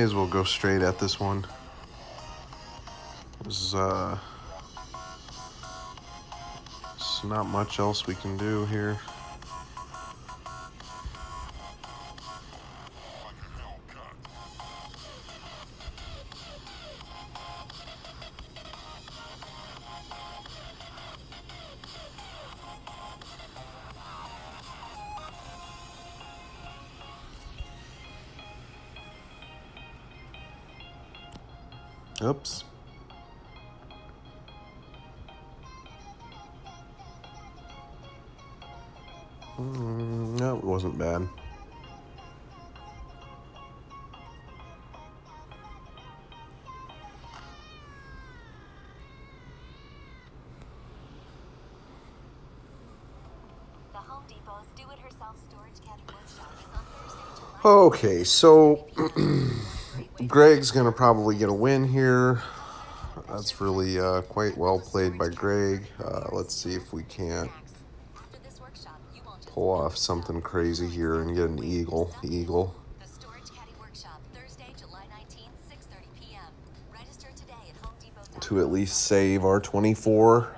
May as well go straight at this one. There's uh, there's not much else we can do here. Okay, so Greg's gonna probably get a win here. That's really uh, quite well played by Greg. Uh, let's see if we can't After this workshop, you won't just pull off something crazy here and get an eagle. Eagle. The Storage Caddy Workshop, Thursday, July 19th, 6:30 p.m. Register today at Home Depot. To at least save our 24.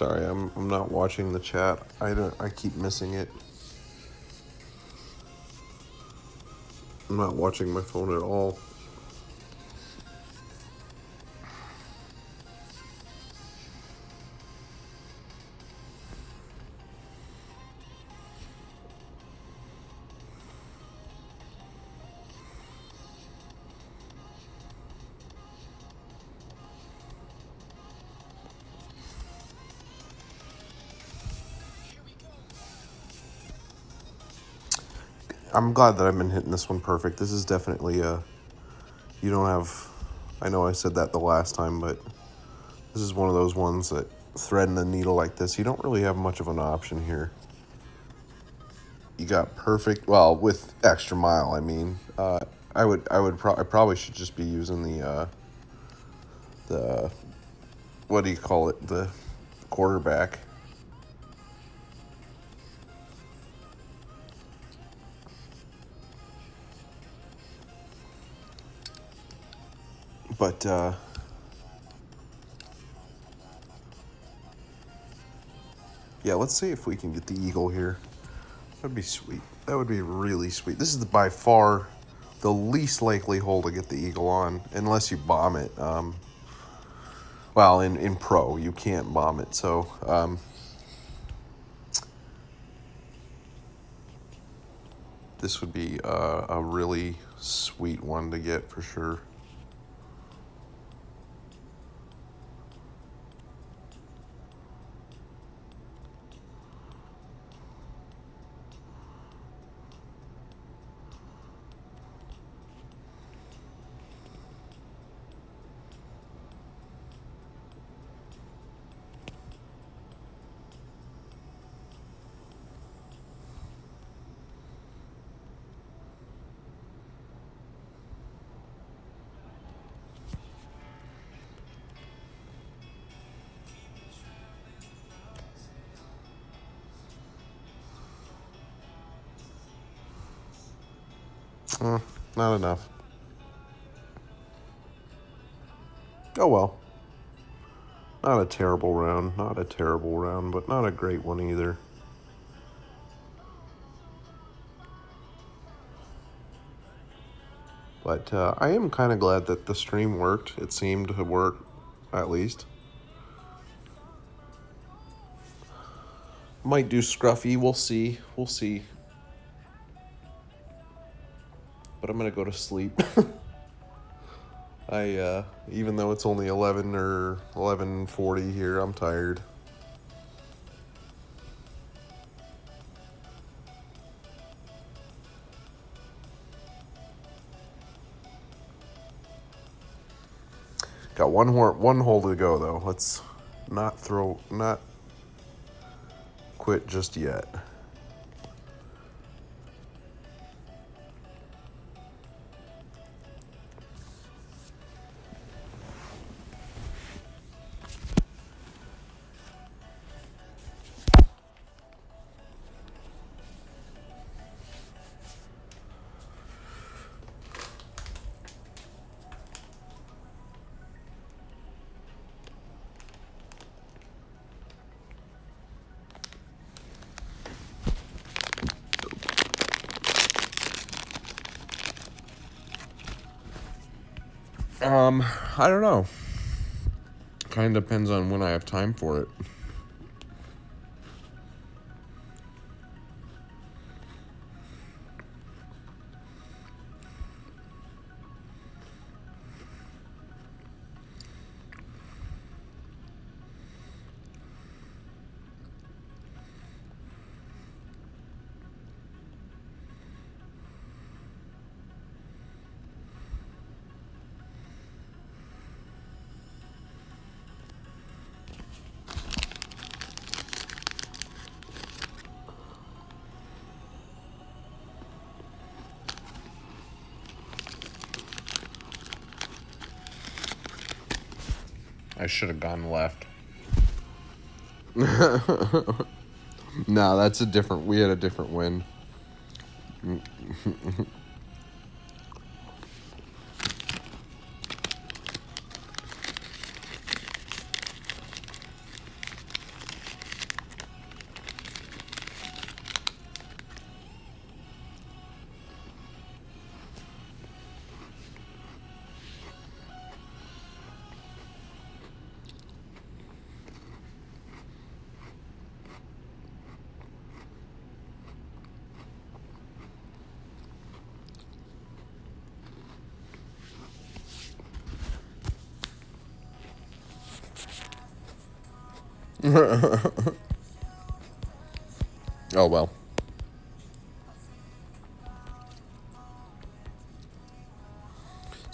Sorry, I'm I'm not watching the chat. I don't I keep missing it. I'm not watching my phone at all. I'm glad that I've been hitting this one perfect. This is definitely a. You don't have. I know I said that the last time, but this is one of those ones that threading the needle like this, you don't really have much of an option here. you got perfect. Well, with extra mile, I mean, uh, I would I would pro- I probably should just be using the uh, the what do you call it the quarterback. But uh, yeah, let's see if we can get the eagle here. That'd be sweet. That would be really sweet. This is the, by far the least likely hole to get the eagle on, unless you bomb it. Um, well, in, in pro, you can't bomb it. So, um, this would be a, a really sweet one to get for sure. Not enough. Oh well. Not a terrible round. Not a terrible round, but not a great one either. But uh, I am kind of glad that the stream worked. It seemed to work, at least. Might do Scruffy. We'll see. We'll see. But I'm gonna go to sleep. I uh, even though it's only 11 or 11:40 here, I'm tired. Got one hor- one hole to go though. Let's not throw not quit just yet. I don't know. Kind of depends on when I have time for it. Should have gone left. no, that's a different. We had a different win.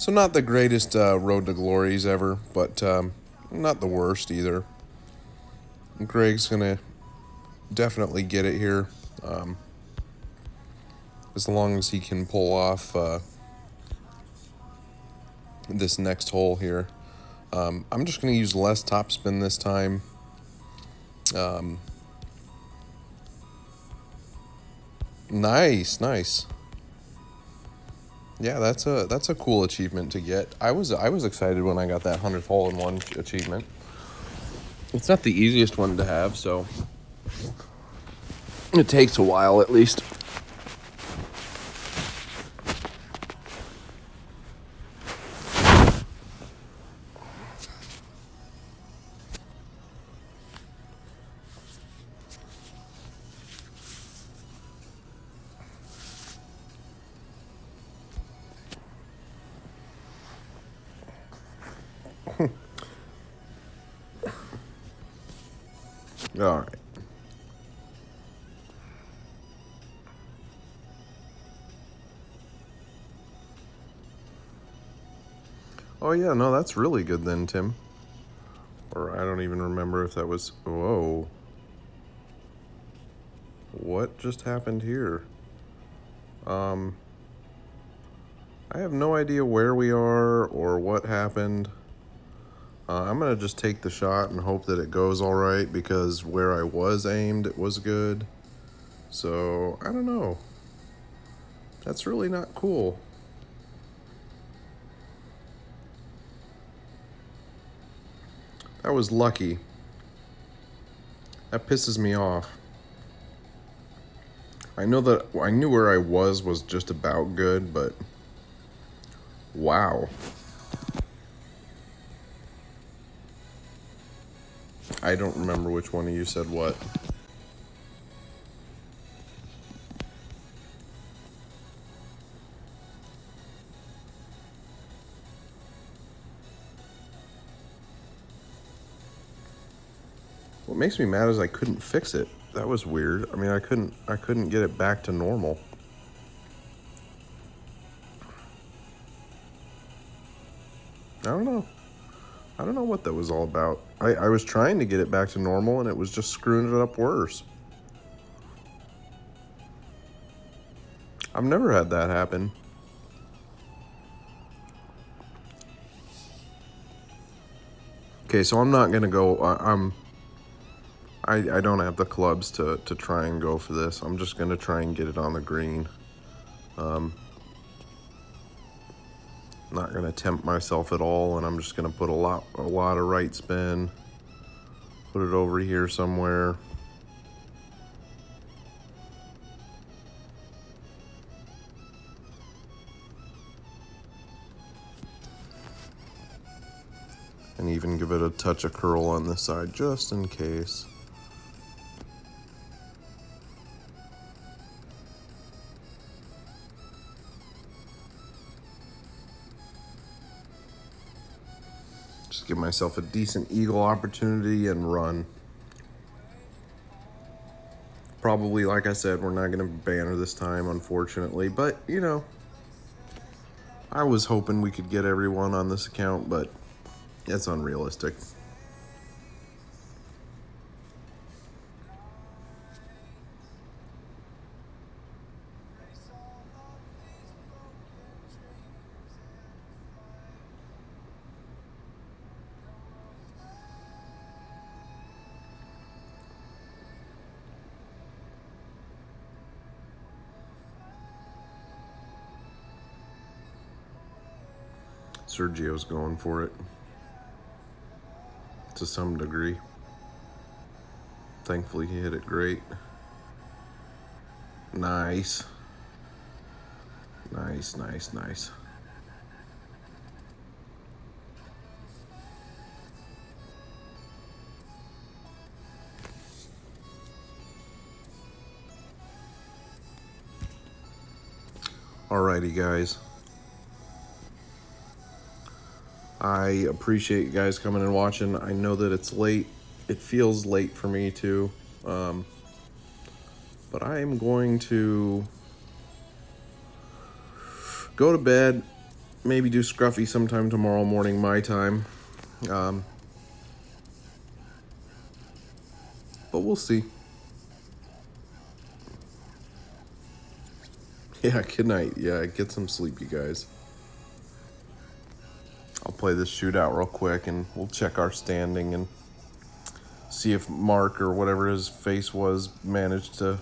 So not the greatest uh, road to glories ever, but um, not the worst either. Greg's gonna definitely get it here. Um, as long as he can pull off uh, this next hole here. Um, I'm just to use less topspin this time. Um, nice, nice. Yeah, that's a that's a cool achievement to get. I was I was excited when I got that hundredth hole in one achievement. It's not the easiest one to have, so it takes a while at least. All right. Oh yeah, no, that's really good then, Tim. Or I don't even remember if that was. Whoa. What just happened here? Um. I have no idea where we are or what happened. Uh, I'm gonna just take the shot and hope that it goes all right because where I was aimed, it was good. So I don't know. That's really not cool. That was lucky. That pisses me off. I know that I knew where I was was just about good, but wow. I don't remember which one of you said what. What makes me mad is I couldn't fix it. That was weird. I mean, I couldn't I couldn't get it back to normal. That was all about. I, I was trying to get it back to normal and it was just screwing it up worse. I've never had that happen. Okay, so I'm not gonna go. I'm. I I don't have the clubs to to try and go for this. I'm just gonna try and get it on the green. Um, not gonna tempt myself at all, and I'm just gonna put a lot a lot of right spin. Put it over here somewhere. And even give it a touch of curl on this side just in case. Myself a decent eagle opportunity and run. Probably, like I said, we're not going to banner this time, unfortunately. But, you know, I was hoping we could get everyone on this account, but it's unrealistic. Sergio's going for it to some degree. Thankfully, he hit it great. Nice. Nice, nice, nice. Alrighty, guys. I appreciate you guys coming and watching. I know that it's late. It feels late for me too. Um, but I am going to go to bed. Maybe do Scruffy sometime tomorrow morning, my time. Um, but we'll see. Yeah, good night. Yeah, get some sleep, you guys. Play this shootout real quick and we'll check our standing and see if Mark or whatever his face was managed to.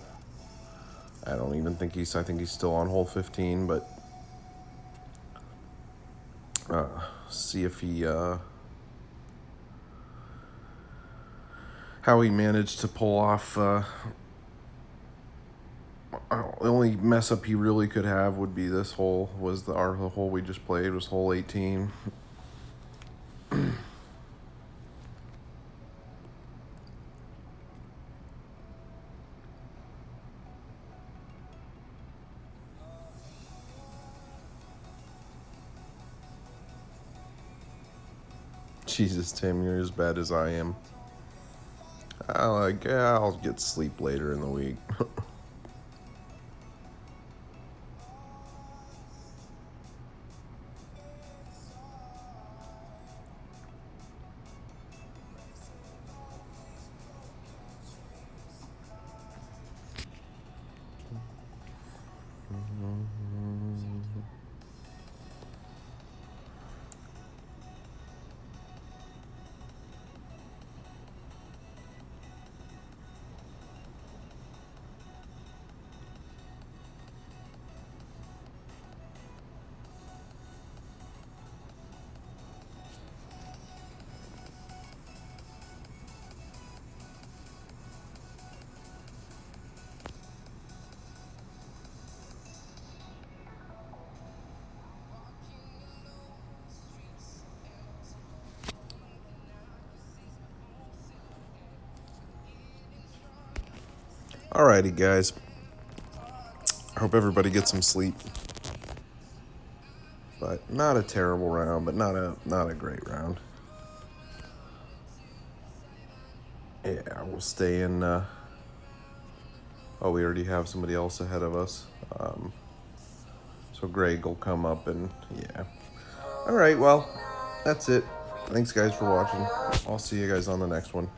I don't even think he's. I think he's still on hole 15, but. Uh, see if he. Uh, how he managed to pull off. Uh, the only mess up he really could have would be this hole was the our the hole we just played was hole 18 Jesus, Tim, you're as bad as I am. I'll, like, yeah, I'll get sleep later in the week. Alrighty, guys. I hope everybody gets some sleep. But not a terrible round, but not a not a great round. Yeah, we'll stay in. Uh... Oh, we already have somebody else ahead of us. Um, so Greg will come up and yeah. All right, well, that's it. Thanks, guys, for watching. I'll see you guys on the next one.